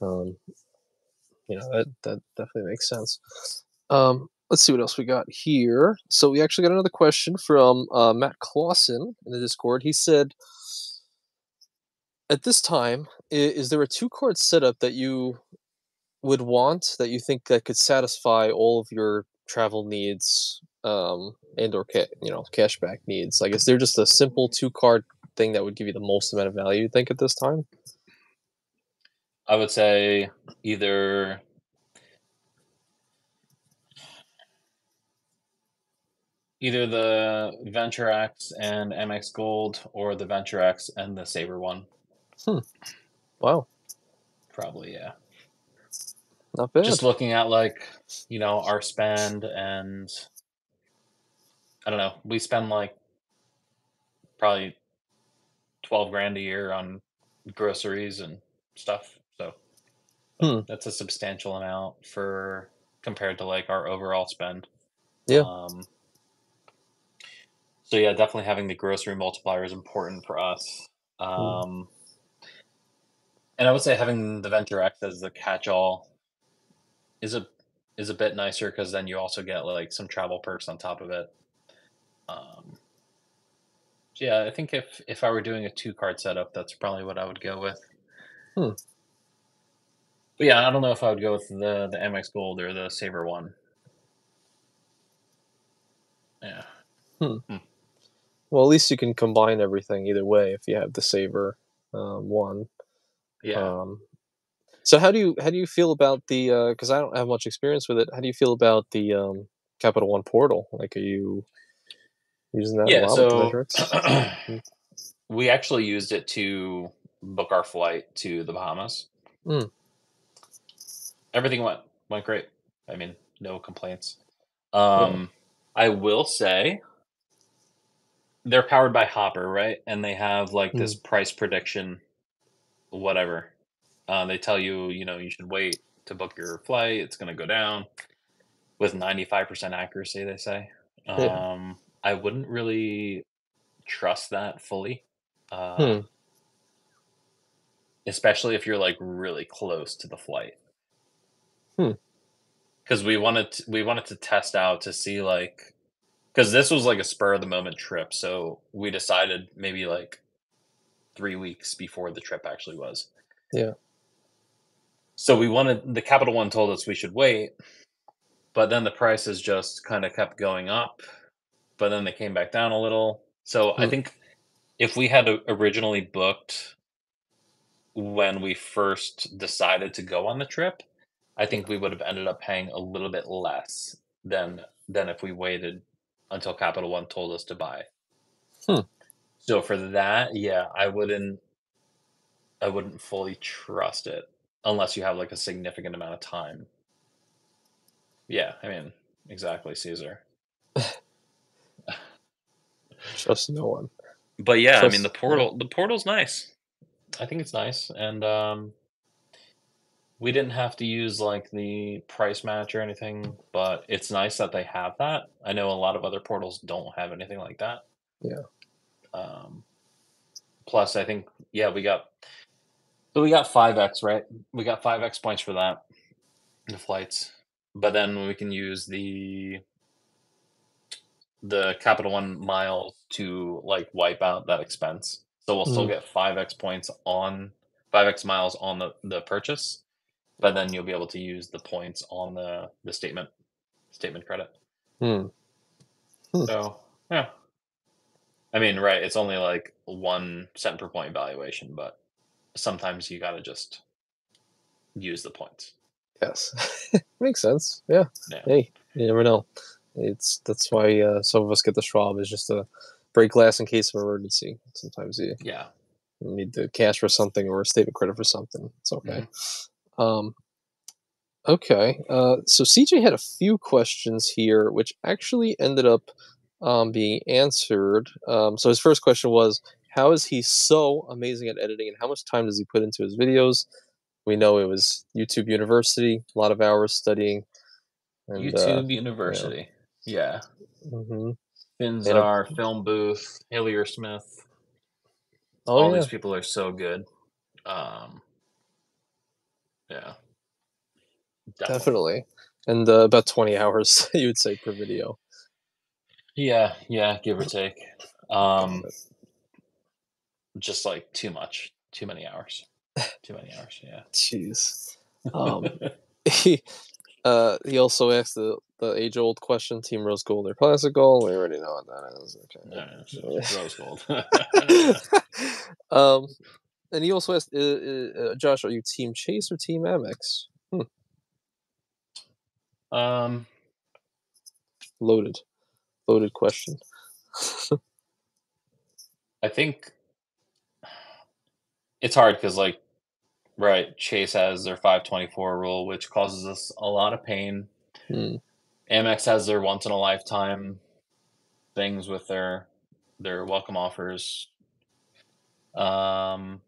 Um, you know, that that definitely makes sense. Um, let's see what else we got here. So we actually got another question from uh, Matt Clausen in the Discord. He said, "At this time, i- is there a two card setup that you would want that you think that could satisfy all of your travel needs um, and or ca- you know cashback needs? Like, is there just a simple two card thing that would give you the most amount of value? You think at this time? I would say either either the Venture X and Amex Gold or the Venture X and the Savor one. Hmm. Wow, Probably, yeah. not bad. Just looking at like, you know, our spend and I don't know, we spend like probably 12 grand a year on groceries and stuff. So Hmm. that's a substantial amount for compared to like our overall spend. Yeah. Um, so yeah, definitely having the grocery multiplier is important for us. Um, and I would say having the Venture X as the catch-all is a is a bit nicer because then you also get like some travel perks on top of it. Um, yeah, I think if if I were doing a two card setup, that's probably what I would go with. Hmm. But yeah, I don't know if I would go with the the Amex Gold or the Savor one. Yeah. Hmm. Well, at least you can combine everything either way if you have the Savor um, one. Yeah. Um, so how do you how do you feel about the? Because I don't have much experience with it. How do you feel about the um, Capital One portal? Like, are you using that a yeah, lot with the so we actually used it to book our flight to the Bahamas. Mm. Everything went went great. I mean, no complaints. Um, I will say they're powered by Hopper, right? And they have like this price prediction, whatever. Uh, they tell you, you know, you should wait to book your flight. It's going to go down with ninety five percent accuracy. They say. Yeah. Um, I wouldn't really trust that fully. Uh, Hmm. especially if you're like really close to the flight. Hmm. Because we wanted to, we wanted to test out to see like because this was like a spur of the moment trip, so we decided maybe like three weeks before the trip actually was. Yeah. So we wanted the Capital One told us we should wait, but then the prices just kind of kept going up, but then they came back down a little. So I Hmm. think if we had originally booked when we first decided to go on the trip, I think we would have ended up paying a little bit less than than if we waited until Capital One told us to buy. Hmm. So for that, yeah, I wouldn't I wouldn't fully trust it unless you have like a significant amount of time. Yeah, I mean, exactly, Caesar. Trust no one. But yeah, I mean the portal the portal's nice. I think it's nice and um we didn't have to use like the price match or anything, but it's nice that they have that. I know a lot of other portals don't have anything like that. Yeah. Um plus I think yeah, we got so we got 5x, right? We got 5x points for that. The flights. But then we can use the the Capital One miles to like wipe out that expense. So we'll still Mm. get five X points on five X miles on the, the purchase, but then you'll be able to use the points on the, the statement statement credit. Hmm. So yeah. I mean, right, it's only like one cent per point valuation, but sometimes you gotta just use the points. Yes, makes sense. Yeah. Yeah. Hey, you never know. It's that's why uh, some of us get the Schwab is just to break glass in case of emergency. Sometimes you Yeah. need the cash for something or a statement credit for something. It's okay. Um, okay. Uh, so CJ had a few questions here, which actually ended up um, being answered. Um, so his first question was, how is he so amazing at editing, and how much time does he put into his videos? We know it was YouTube University, a lot of hours studying. And, uh, YouTube University. Yeah. mhm. Finzar, Film Booth, Hillier Smith. Oh all yeah, these people are so good. Um, yeah, definitely. And uh, about twenty hours, you would say, per video. Yeah, yeah, give or take. Um, just like too much, too many hours, too many hours. Yeah. Jeez. Um, uh, he also asked the, the age old question: Team Rose Gold or Classic Gold? We already know what that is. Okay. it's rose gold. um, and he also asked, uh, uh, Josh, are you Team Chase or Team Amex? um, Loaded, loaded question. I think it's hard because, like, right, Chase has their 524 rule, which causes us a lot of pain. Hmm. Amex has their once in a lifetime things with their their welcome offers. Um,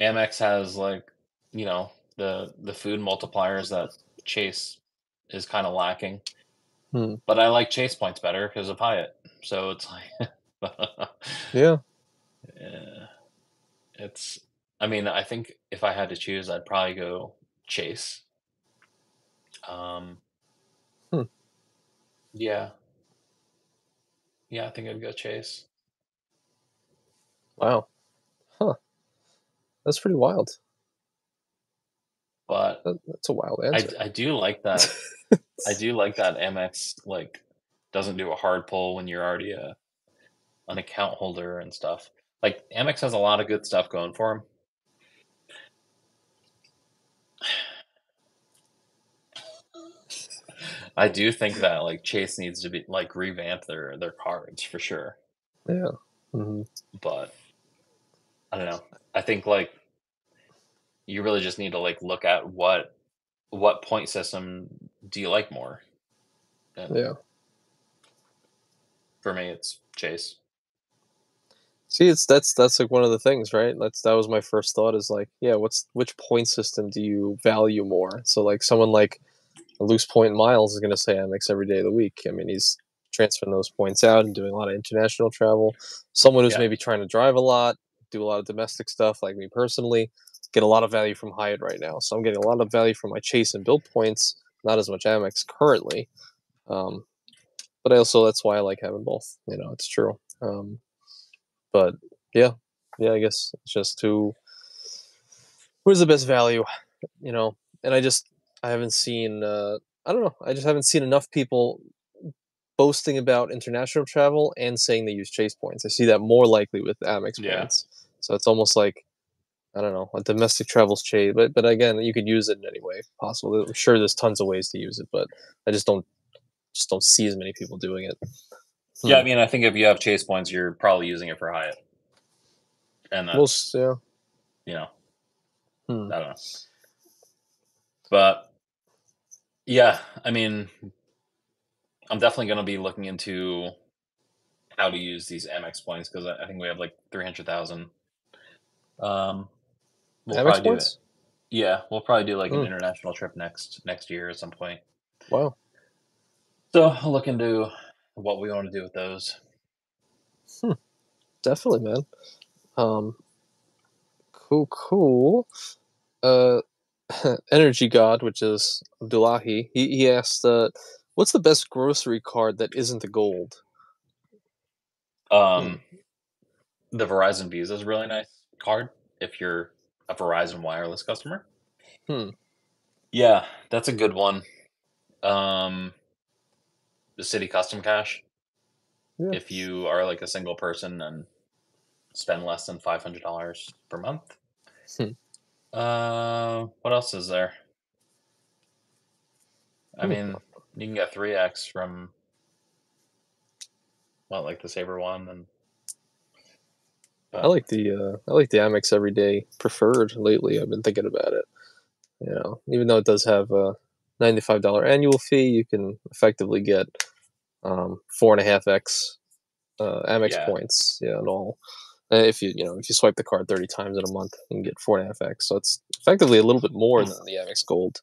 Amex has like you know the the food multipliers that Chase is kind of lacking. Hmm. But I like Chase points better because of Hyatt. So it's like, Yeah. yeah, it's. I mean, I think if I had to choose, I'd probably go Chase. Um. Hmm. Yeah. Yeah, I think I'd go Chase. Wow. Huh. That's pretty wild. But That, that's a wild answer. I do like that. I do like that Amex like doesn't do a hard pull when you're already a an account holder and stuff. Like Amex has a lot of good stuff going for him. I do think that like Chase needs to be like revamp their their cards for sure. Yeah. hmm But I don't know. I think like you really just need to like look at what what point system do you like more? And Yeah. for me it's Chase. See, it's that's that's like one of the things, right? That's that was my first thought is like, yeah, what's which point system do you value more? So like someone like loose point Miles is going to say Amex every day of the week. I mean, he's transferring those points out and doing a lot of international travel. Someone who's Yeah. maybe trying to drive a lot, do a lot of domestic stuff, like me personally, get a lot of value from Hyatt right now. So I'm getting a lot of value from my Chase and Bilt points, not as much Amex currently. Um, but I also that's why I like having both. You know, it's true. Um, but yeah, yeah, I guess it's just who who's the best value, you know. And I just I haven't seen uh, I don't know I just haven't seen enough people boasting about international travel and saying they use Chase points. I see that more likely with Amex Yeah. points. So it's almost like I don't know a domestic travels Chase, but but again you could use it in any way possible. I'm sure there's tons of ways to use it, but I just don't just don't see as many people doing it. Yeah, I Hmm. mean I think if you have Chase points you're probably using it for Hyatt. And that's Most yeah. you know, Hmm. I don't know. But yeah, I mean I'm definitely gonna be looking into how to use these Amex points because I I think we have like three hundred thousand. Um, we'll do points? Yeah, we'll probably do like an Hmm. international trip next next year at some point. Wow. So I'll look into what we want to do with those. Definitely, man. Um, cool, cool. Uh, Energy God, which is Abdullahi, he, he asked, uh, what's the best grocery card that isn't the gold? Um, the Verizon Visa is a really nice card if you're a Verizon wireless customer. Hmm. Yeah, that's a good one. Um, the Citi Custom Cash. Yeah. If you are like a single person and spend less than five hundred dollars per month. Hmm. Uh, what else is there? I mean, you can get three X from want like the Savor one and I like the uh, I like the Amex Everyday Preferred lately. I've been thinking about it. You know, even though it does have a ninety five dollar annual fee, you can effectively get um, four and a half x uh, Amex Yeah. points. Yeah, and all. Uh, if you you know if you swipe the card thirty times in a month, you can get four and a half x. So it's effectively a little bit more than the Amex Gold,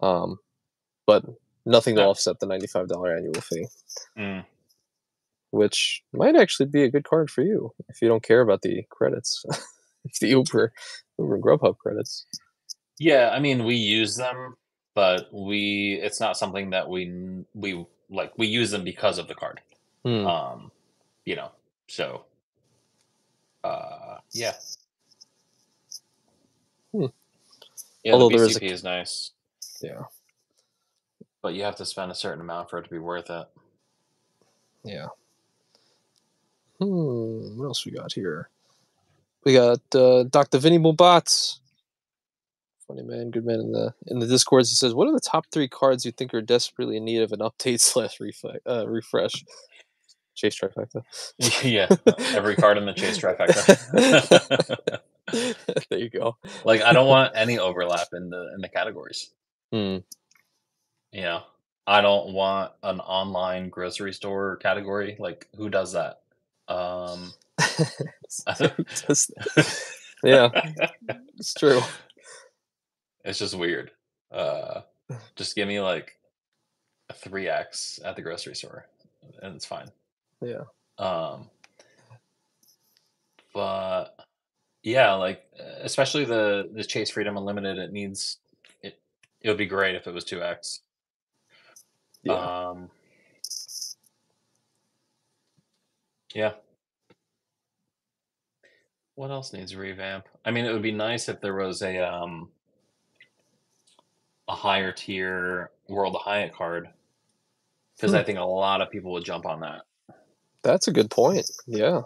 um, but nothing to offset the ninety five dollar annual fee Mm. which might actually be a good card for you if you don't care about the credits, if the Uber, Uber and Grubhub credits. Yeah, I mean, we use them, but we it's not something that we we like. We use them because of the card. Hmm. Um, you know, so uh, yeah. Hmm. Yeah, Although the there is a- is nice, yeah, but you have to spend a certain amount for it to be worth it. yeah. Hmm. What else we got here? We got uh, Dr. Vinny Mobats. Funny man, good man in the in the discords. He says, "What are the top three cards you think are desperately in need of an update slash uh, refresh?" Chase trifecta. yeah, every card in the chase trifecta. there you go. like, I don't want any overlap in the in the categories. Hmm. You know, I don't want an online grocery store category. Like, who does that? Um, yeah, it's true. It's just weird. Uh, just give me like a three X at the grocery store, and it's fine. Yeah. Um, but yeah, like especially the the Chase Freedom Unlimited, it needs it. It would be great if it was two X. Yeah. Um, yeah. What else needs a revamp? I mean, it would be nice if there was a um a higher tier World of Hyatt card because I Hmm. think a lot of people would jump on that. That's a good point. Yeah.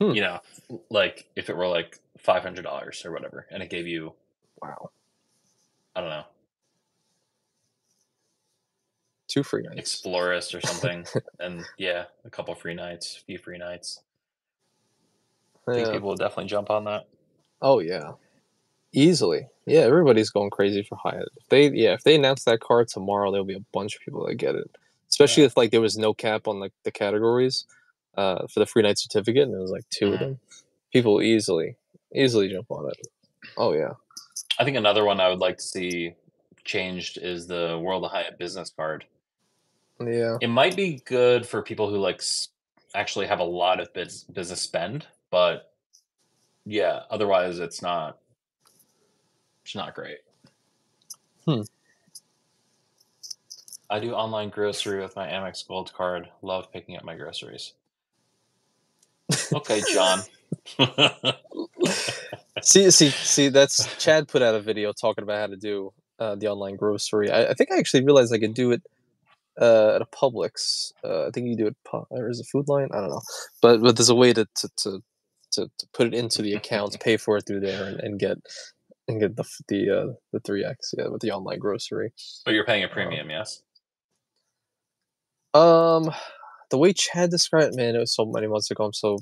Hmm. You know, like if it were like five hundred dollars or whatever, and it gave you Wow. I don't know Two free nights. Explorist or something, and yeah, a couple free nights, a few free nights. I think Yeah. people would definitely jump on that. Oh yeah. Easily. Yeah, everybody's going crazy for Hyatt. If they yeah, if they announce that card tomorrow, there'll be a bunch of people that get it. Especially Yeah. if like there was no cap on like the categories uh for the free night certificate and there was like 2 of Mhm. them. People easily easily jump on it. Oh yeah. I think another one I would like to see changed is the World of Hyatt business card. Yeah. It might be good for people who like actually have a lot of bus- business spend, but yeah, otherwise it's not. It's not great. Hmm. I do online grocery with my Amex Gold card. Love picking up my groceries. Okay, John. see, see, see. That's Chad put out a video talking about how to do uh, the online grocery. I, I think I actually realized I could do it uh, at a Publix. Uh, I think you do it, or is it Food Lion? I don't know, but but there's a way to to to, to, to put it into the account, pay for it through there, and, and get and get the the uh, the three x yeah with the online grocery. but you're paying a premium, yes? Um, the way Chad described, man, it was so many months ago. I'm so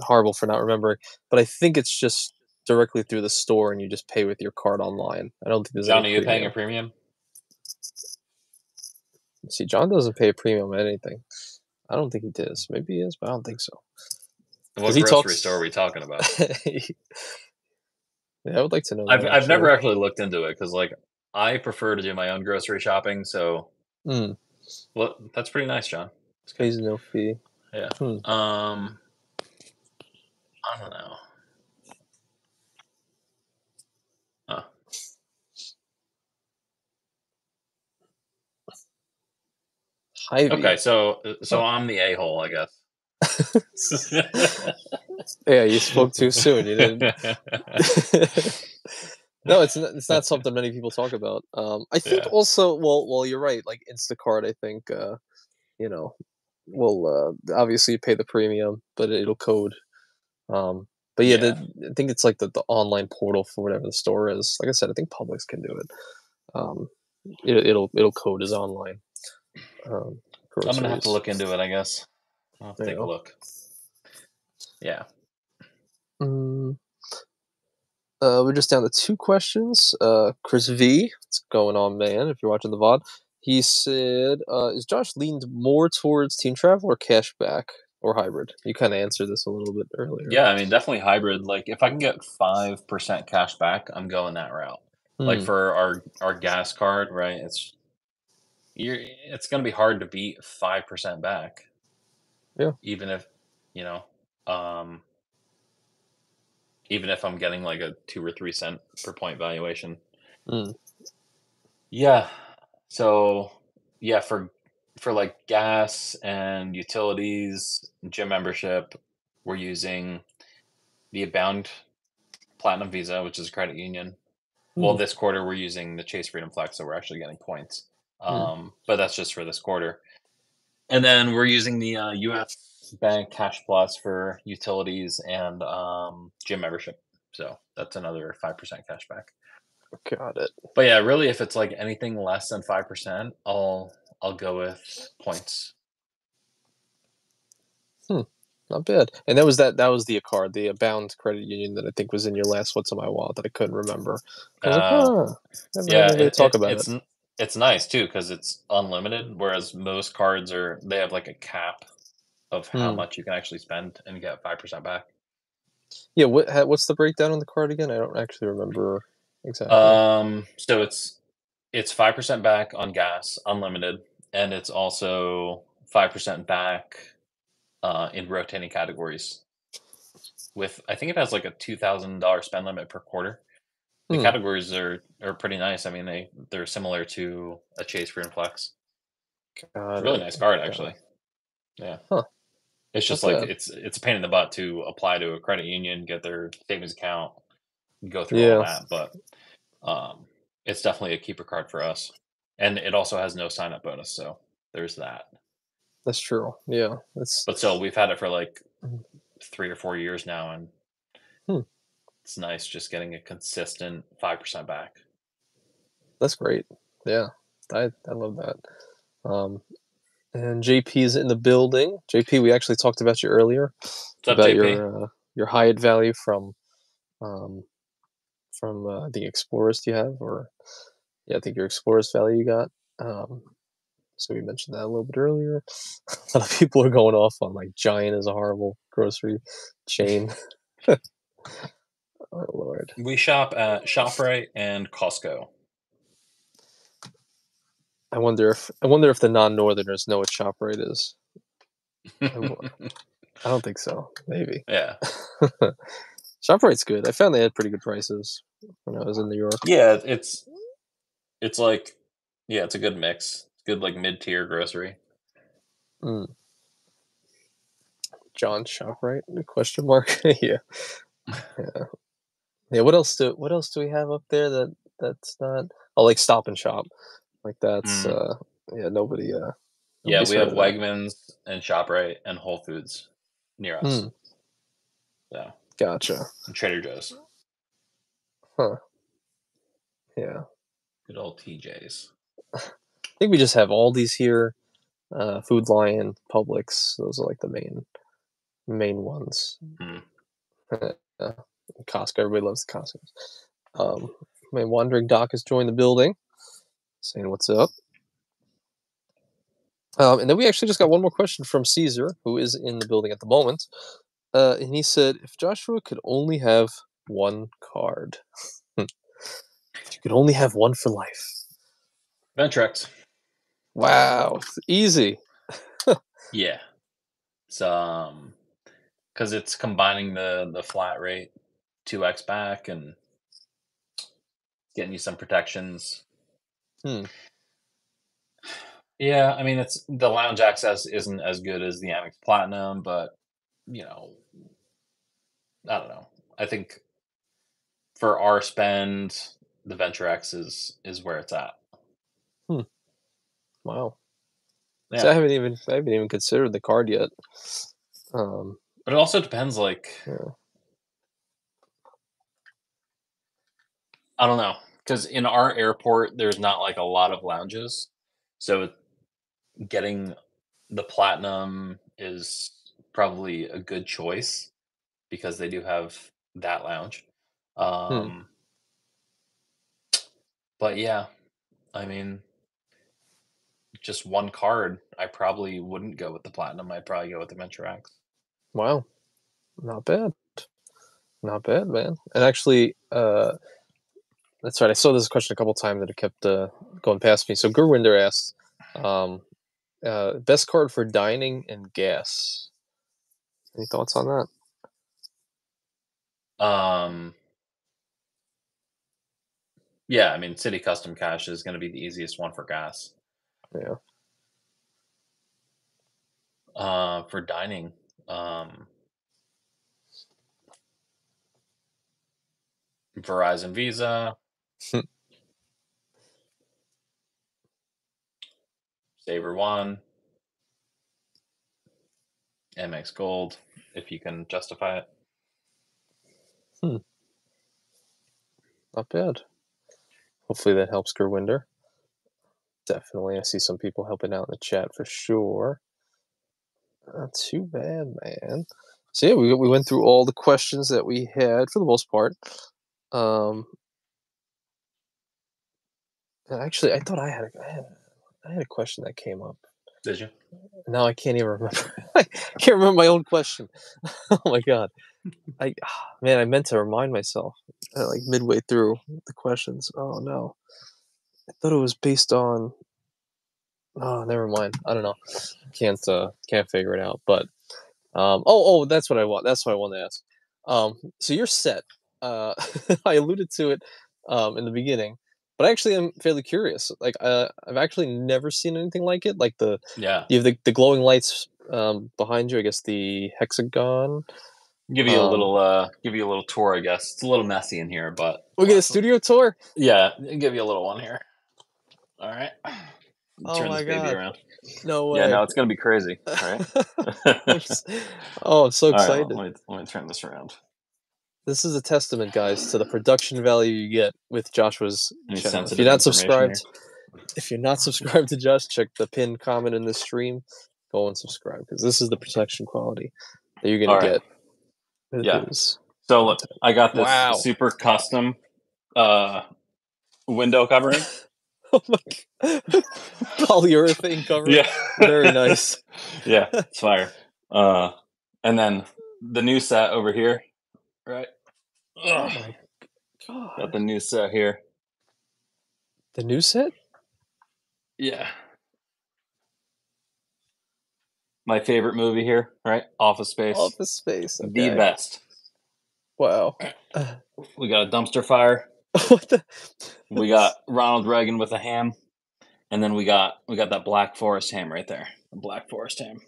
horrible for not remembering. But I think it's just directly through the store, and you just pay with your card online. I don't think there's John, are you paying a premium. premium? See, John doesn't pay a premium on anything. I don't think he does. Maybe he is, but I don't think so. What grocery talks- store are we talking about? yeah, I would like to know. I've I've never actually. looked into it because like I prefer to do my own grocery shopping. So Mm, well, that's pretty nice, John. It's pays no fee. Yeah. Hmm. Um, I don't know. Huh. Hy-Vee. Okay, so uh, so I'm the a hole, I guess. Yeah, you spoke too soon. You didn't. no, it's not, it's not something many people talk about. Um, I think Yeah. also, well, well, you're right. Like Instacart, I think, uh, you know, will uh, obviously pay the premium, but it'll code. Um, but yeah, Yeah. The, I think it's like the, the online portal for whatever the store is. Like I said, I think Publix can do it. Um, it, it'll it'll code as online. Um, I'm gonna have to look into it, I guess. I'll There take a look. Yeah. Mm, uh, we're just down to two questions. Uh, Chris V, what's going on, man? If you're watching the VOD, he said, uh, "Is Josh leaned more towards team travel or cashback or hybrid?" You kind of answered this a little bit earlier. Yeah, I mean, definitely hybrid. Like, if I can get five percent cash back, I'm going that route. Like Hmm, for our our gas card, right? It's you're it's gonna be hard to beat five percent back. Yeah. Even if you know, um, even if I'm getting like a two or three cent per point valuation. hmm, Yeah. So yeah, for for like gas and utilities, gym membership, we're using the Abound Platinum Visa, which is a credit union. Well, hmm, this quarter we're using the Chase Freedom Flex, so we're actually getting points. Hmm. Um, but that's just for this quarter. And then we're using the uh, US Bank Cash Plus for utilities and um, gym membership. So that's another five percent cash back. got it. But yeah, really, if it's like anything less than five percent, I'll I'll go with points. Not bad. And that was that. That was the card, the Abound Credit Union that I think was in your last "What's in My Wallet" that I couldn't remember. I was like, Uh, oh, never yeah, it, talk it, about it's it. It's nice too because it's unlimited, whereas most cards are they have like a cap of how Hmm. much you can actually spend and get five percent back. Yeah, what ha- what's the breakdown on the card again? I don't actually remember exactly. Um, so it's it's five percent back on gas, unlimited, and it's also five percent back uh, in rotating categories. With I think it has like a two thousand dollar spend limit per quarter. The Hmm. categories are are pretty nice. I mean they they're similar to a Chase Freedom Flex. Got really it. nice card actually. Yeah. Huh. It's just Not like bad. it's it's a pain in the butt to apply to a credit union, get their savings account, go through all that, but um, it's definitely a keeper card for us. And it also has no sign up bonus, so there's that. That's true. Yeah, it's But still, we've had it for like Mhm. three or four years now, and Hmm. It's nice just getting a consistent five percent back. that's great. Yeah, I I love that. Um, and JP is in the building. JP, we actually talked about you earlier What's up, about JP? your uh, your Hyatt value from um, from uh, the Explorers you have, or yeah, I think your Explorers value you got. Um, so we mentioned that a little bit earlier. a lot of people are going off on like Giant is a horrible grocery chain. oh lord. We shop at Shoprite and Costco. I wonder if I wonder if the non-northerners know what Shoprite is. I don't think so. Maybe. yeah, Shoprite's good. I found they had pretty good prices when I was in New York. yeah. It's it's like yeah, it's a good mix. Good like mid tier grocery. Mm. John Shoprite? Question mark. yeah. Yeah. Yeah. What else do What else do we have up there that that's not? Oh, like Stop and Shop. Like that's Mm. uh yeah. Nobody uh. Yeah, we have of that. Wegmans and Shoprite and Whole Foods near us. Mm, So gotcha. and Trader Joe's. Huh. Yeah. Good old TJ's. I think we just have Aldi's here, uh, Food Lion, Publix. Those are like the main main ones. Hmm. Uh, Costco. Everybody loves the Costco. Um, my wandering doc has joined the building, saying what's up. Um, and then we actually just got one more question from Caesar, who is in the building at the moment. Uh, and he said, if Joshua could only have one card, if you could only have one for life. Venture X. Wow, it's easy. Yeah. It's um because it's combining the the flat rate two X back and getting you some protections. Hmm. Yeah, I mean it's the lounge access isn't as good as the Amex Platinum, but you know I don't know. I think for our spend, the Venture X is is where it's at. Hmm. Wow. So I haven't even I haven't even considered the card yet. Um, But it also depends like Yeah. I don't know because in our airport there's not like a lot of lounges, so getting the platinum is probably a good choice because they do have that lounge. Um, But yeah, I mean, just one card, I probably wouldn't go with the platinum. I'd probably go with the Venture X. Wow, not bad, not bad, man. And actually, uh, that's right. I saw this question a couple times that it kept uh, going past me. So Gurwinder asks, um, uh, best card for dining and gas. Any thoughts on that? Um, yeah, I mean, Citi Custom Cash is going to be the easiest one for gas. Yeah. Uh, for dining, um, Verizon Visa, Saver One, Amex Gold, if you can justify it. Hmm. Not bad. Hopefully that helps Gerwinder. Definitely, I see some people helping out in the chat for sure. Not too bad, man. So yeah, we we went through all the questions that we had for the most part. Um, actually, I thought I had a, I had a, I had a question that came up. Did you? Now I can't even remember. I can't remember my own question. oh my god! I man, I meant to remind myself uh, like midway through the questions. Oh no, I thought it was based on. Oh, never mind. I don't know. Can't uh, can't figure it out. But um, oh oh, that's what I want. That's what I want to ask. Um, so you're set. Uh, I alluded to it um, in the beginning, but actually I'm fairly curious. Like uh, I've actually never seen anything like it. Like the Yeah. you have the, the glowing lights um, behind you. I guess the hexagon. Give you a Um, little uh give you a little tour, I guess. It's a little messy in here, but We get a studio tour. yeah, give you a little one here. All right. Oh Turn my God. around. No way. Yeah, no, it's gonna be crazy. All right. Oh, I'm so All right, excited. let, me, let me turn this around. This is a testament, guys, to the production value you get with Joshua's channel. If you're not subscribed, if you're not subscribed to Josh, check the pinned comment in this stream. Go and subscribe because this is the protection quality that you're gonna right. get. Yeah. So look, I got this Wow. super custom uh window covering. Oh my god. Polyurethane cover. yeah. Very nice. yeah, it's fire. Uh and then the new set over here. Right. Oh my god. got the new set here. The new set? Yeah. My favorite movie here, right? Office Space. Office Space. The best. Wow. We got a dumpster fire. what the? We got Ronald Reagan with a ham, and then we got we got that Black Forest ham right there. The Black Forest ham.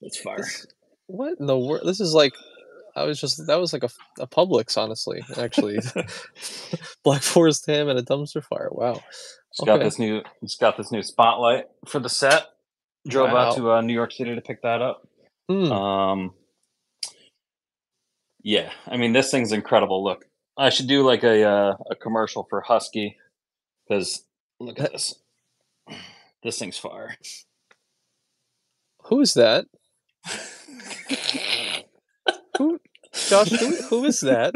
It's fire. This- what in the world? This is like, I was just that was like a, a Publix, honestly. Actually, Black Forest ham and a dumpster fire. Wow. It's got this new. It's got this new spotlight for the set. Drove Wow. out to uh, New York City to pick that up. Hmm. Um, yeah, I mean this thing's incredible. Look, I should do like a uh, a commercial for Husky because look at this. This thing's fire. Who is that? Who, Josh? Who, who is that?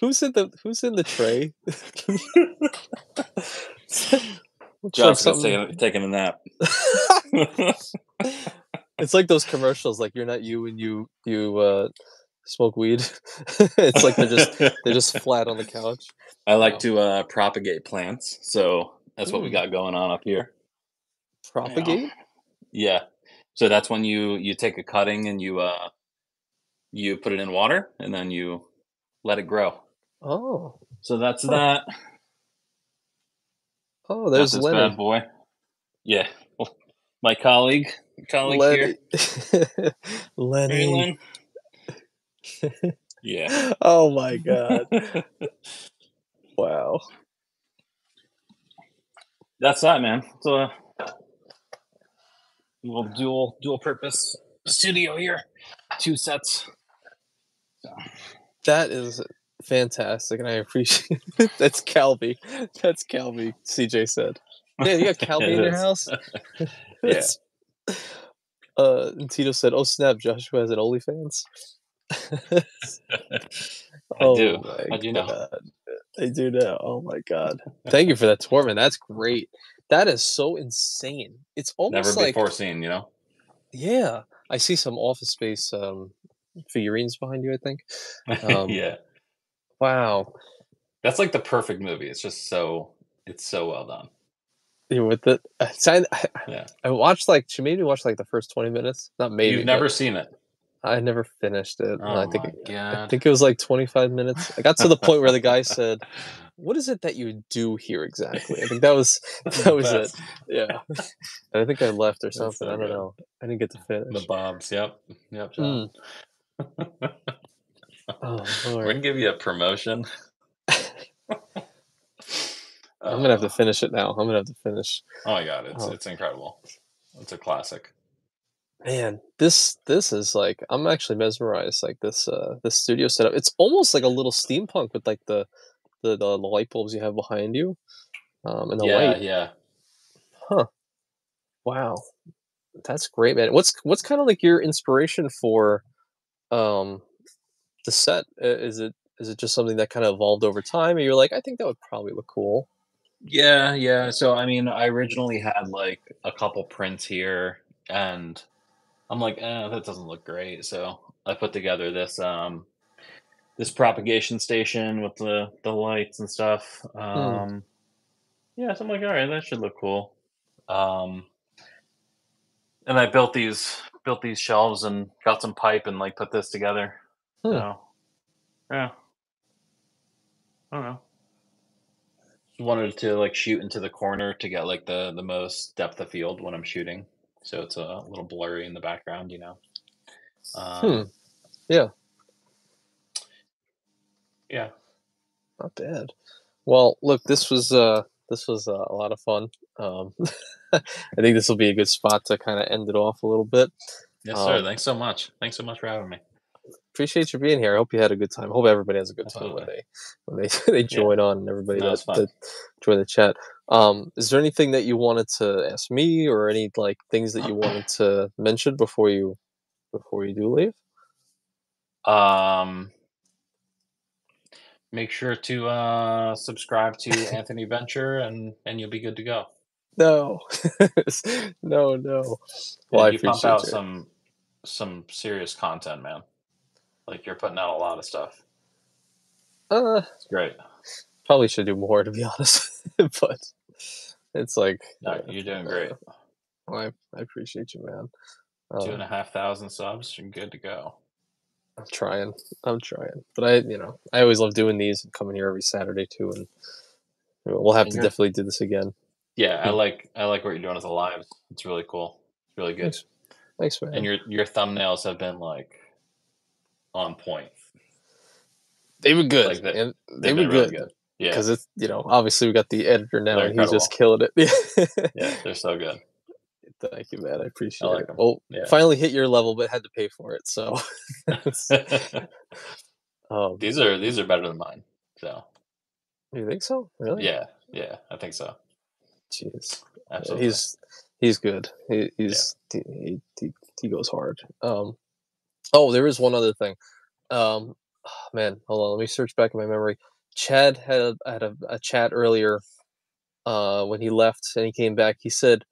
Who's in the Who's in the tray? Like Josh something- taking, taking a nap. it's like those commercials, like you're not you and you you uh, smoke weed. it's like they're just they're just flat on the couch. I like Wow. to uh, propagate plants, so that's what we got going on up here. Propagate. Yeah. So that's when you you take a cutting and you uh you put it in water and then you let it grow. Oh, So that's that. oh, there's this Lenny. bad boy. Yeah. My colleague, colleague here. Lenny. Hey, Len. Yeah. Oh my god! Wow. That's that, man. It's a little dual dual purpose studio here. Two sets. That is fantastic, and I appreciate it. That's Calby. That's Calby. CJ said. Yeah, you got Calby It in your house. Yeah. Uh, and Tito said, "Oh snap! Joshua has an OnlyFans." I do. Oh my How'd you know? god. I do know. Oh my god. Thank you for that tour, man. That's great. That is so insane. It's Never almost like before seen, you know? yeah. I see some office space um figurines behind you, I think. Um, yeah. Wow. That's like the perfect movie. It's just so it's so well done. You with the I, I, Yeah. I watched like she made me watch like the first 20 minutes. Not maybe. You've never seen it. I never finished it. Oh I think I think it was like 25 minutes. I got to the point where the guy said, "What is it that you do here exactly?" I think that was that was it. Yeah. And I think I left or something. so I don't good. know. I didn't get to finish. The. Bobs. Yep. Yep. Mm. Oh, We're Lord. gonna give you a promotion. I'm gonna have to Uh, finish it now. I'm gonna have to finish. Oh my god, it's Oh. it's incredible. It's a classic. Man, this this is like I'm actually mesmerized. Like this uh this studio setup. It's almost like a little steampunk with like the the, the light bulbs you have behind you, um, and the yeah, light. yeah. Huh. Wow, that's great, man. What's what's kind of like your inspiration for um the set? Is it is it just something that kind of evolved over time, or you're like, I think that would probably look cool. Yeah, yeah. So I mean, I originally had like a couple prints here, and I'm like, eh, that doesn't look great. So I put together this um this propagation station with the the lights and stuff. Um, yeah, so I'm like, all right, that should look cool. Um, and I built these built these shelves and got some pipe and like put this together. Hmm. So yeah, I don't know. Just wanted to like shoot into the corner to get like the the most depth of field when I'm shooting, so it's a little blurry in the background, you know. Um, Yeah. yeah. Not bad. Well, look, this was uh this was uh, a lot of fun. Um, I think this will be a good spot to kind of end it off a little bit. Yes, sir. Um, Thanks so much. Thanks so much for having me. Appreciate you being here. I hope you had a good time. I hope everybody has a good time when they when they they join on and everybody No, that, that join the chat. Um, is there anything that you wanted to ask me or any like things that you wanted to mention before you before you do leave? Um, make sure to uh, subscribe to Anthony Venture, and and you'll be good to go. No, no, no. Well, Yeah, you pump out you. some some serious content, man. Like you're putting out a lot of stuff. Uh, It's great. probably should do more to be honest, but it's like No, yeah, you're doing great. well, I, I appreciate you, man. Two Um, and a half thousand subs, you're good to go. I'm trying. I'm trying. But I, you know, I always love doing these and coming here every Saturday too. And we'll have to definitely do this again. Yeah, I like I like what you're doing with the lives. It's really cool. It's really good. Thanks, thanks, man. And your your thumbnails have been like on point. they were good. like. They They've were been really good good. Yeah, because it's you know obviously we got the editor now They're and he's just killing it. yeah, they're so good. Thank you, man. I appreciate I like it. 'em. Well, Yeah. finally hit your level, but had to pay for it. So, um, these are these are better than mine. So you think so? Really? yeah, yeah, I think so. Jeez. Absolutely. He's he's good. He, he's he, he, he he goes hard. Um, oh, there is one other thing. Um, man, hold on. Let me search back in my memory. Chad had a, had a, a chat earlier. Uh, when he left and he came back, he said,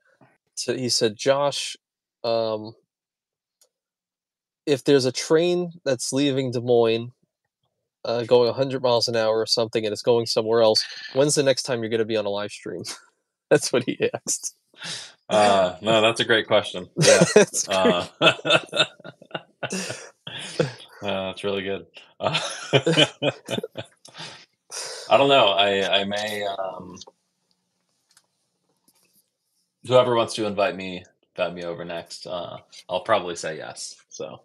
to, he said, Josh, um, if there's a train that's leaving Des Moines, uh, going 100 miles an hour or something, and it's going somewhere else, when's the next time you're going to be on a live stream? That's what he asked. uh, no, that's a great question. Yeah. That's. Uh, uh, that's really good. Uh, I don't know. I I may um, whoever wants to invite me invite me over next. Uh, I'll probably say yes. So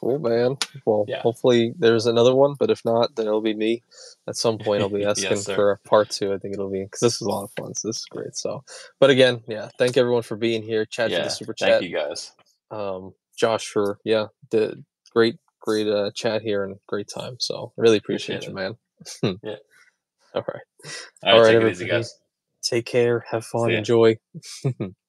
Cool, man. Well, Yeah. hopefully there's another one, but if not, then it'll be me. At some point, I'll be asking sir. for a part two. I think it'll be because this is a lot of fun. So this is great. So, but again, yeah, thank everyone for being here. Chad for the super chat. thank you guys. Um, Josh for yeah, the great, great uh, chat here and great time. So really appreciate, Appreciate you, man. Yeah. All right. All right, All right, take it easy, everybody. guys. Take care. Have fun. Enjoy.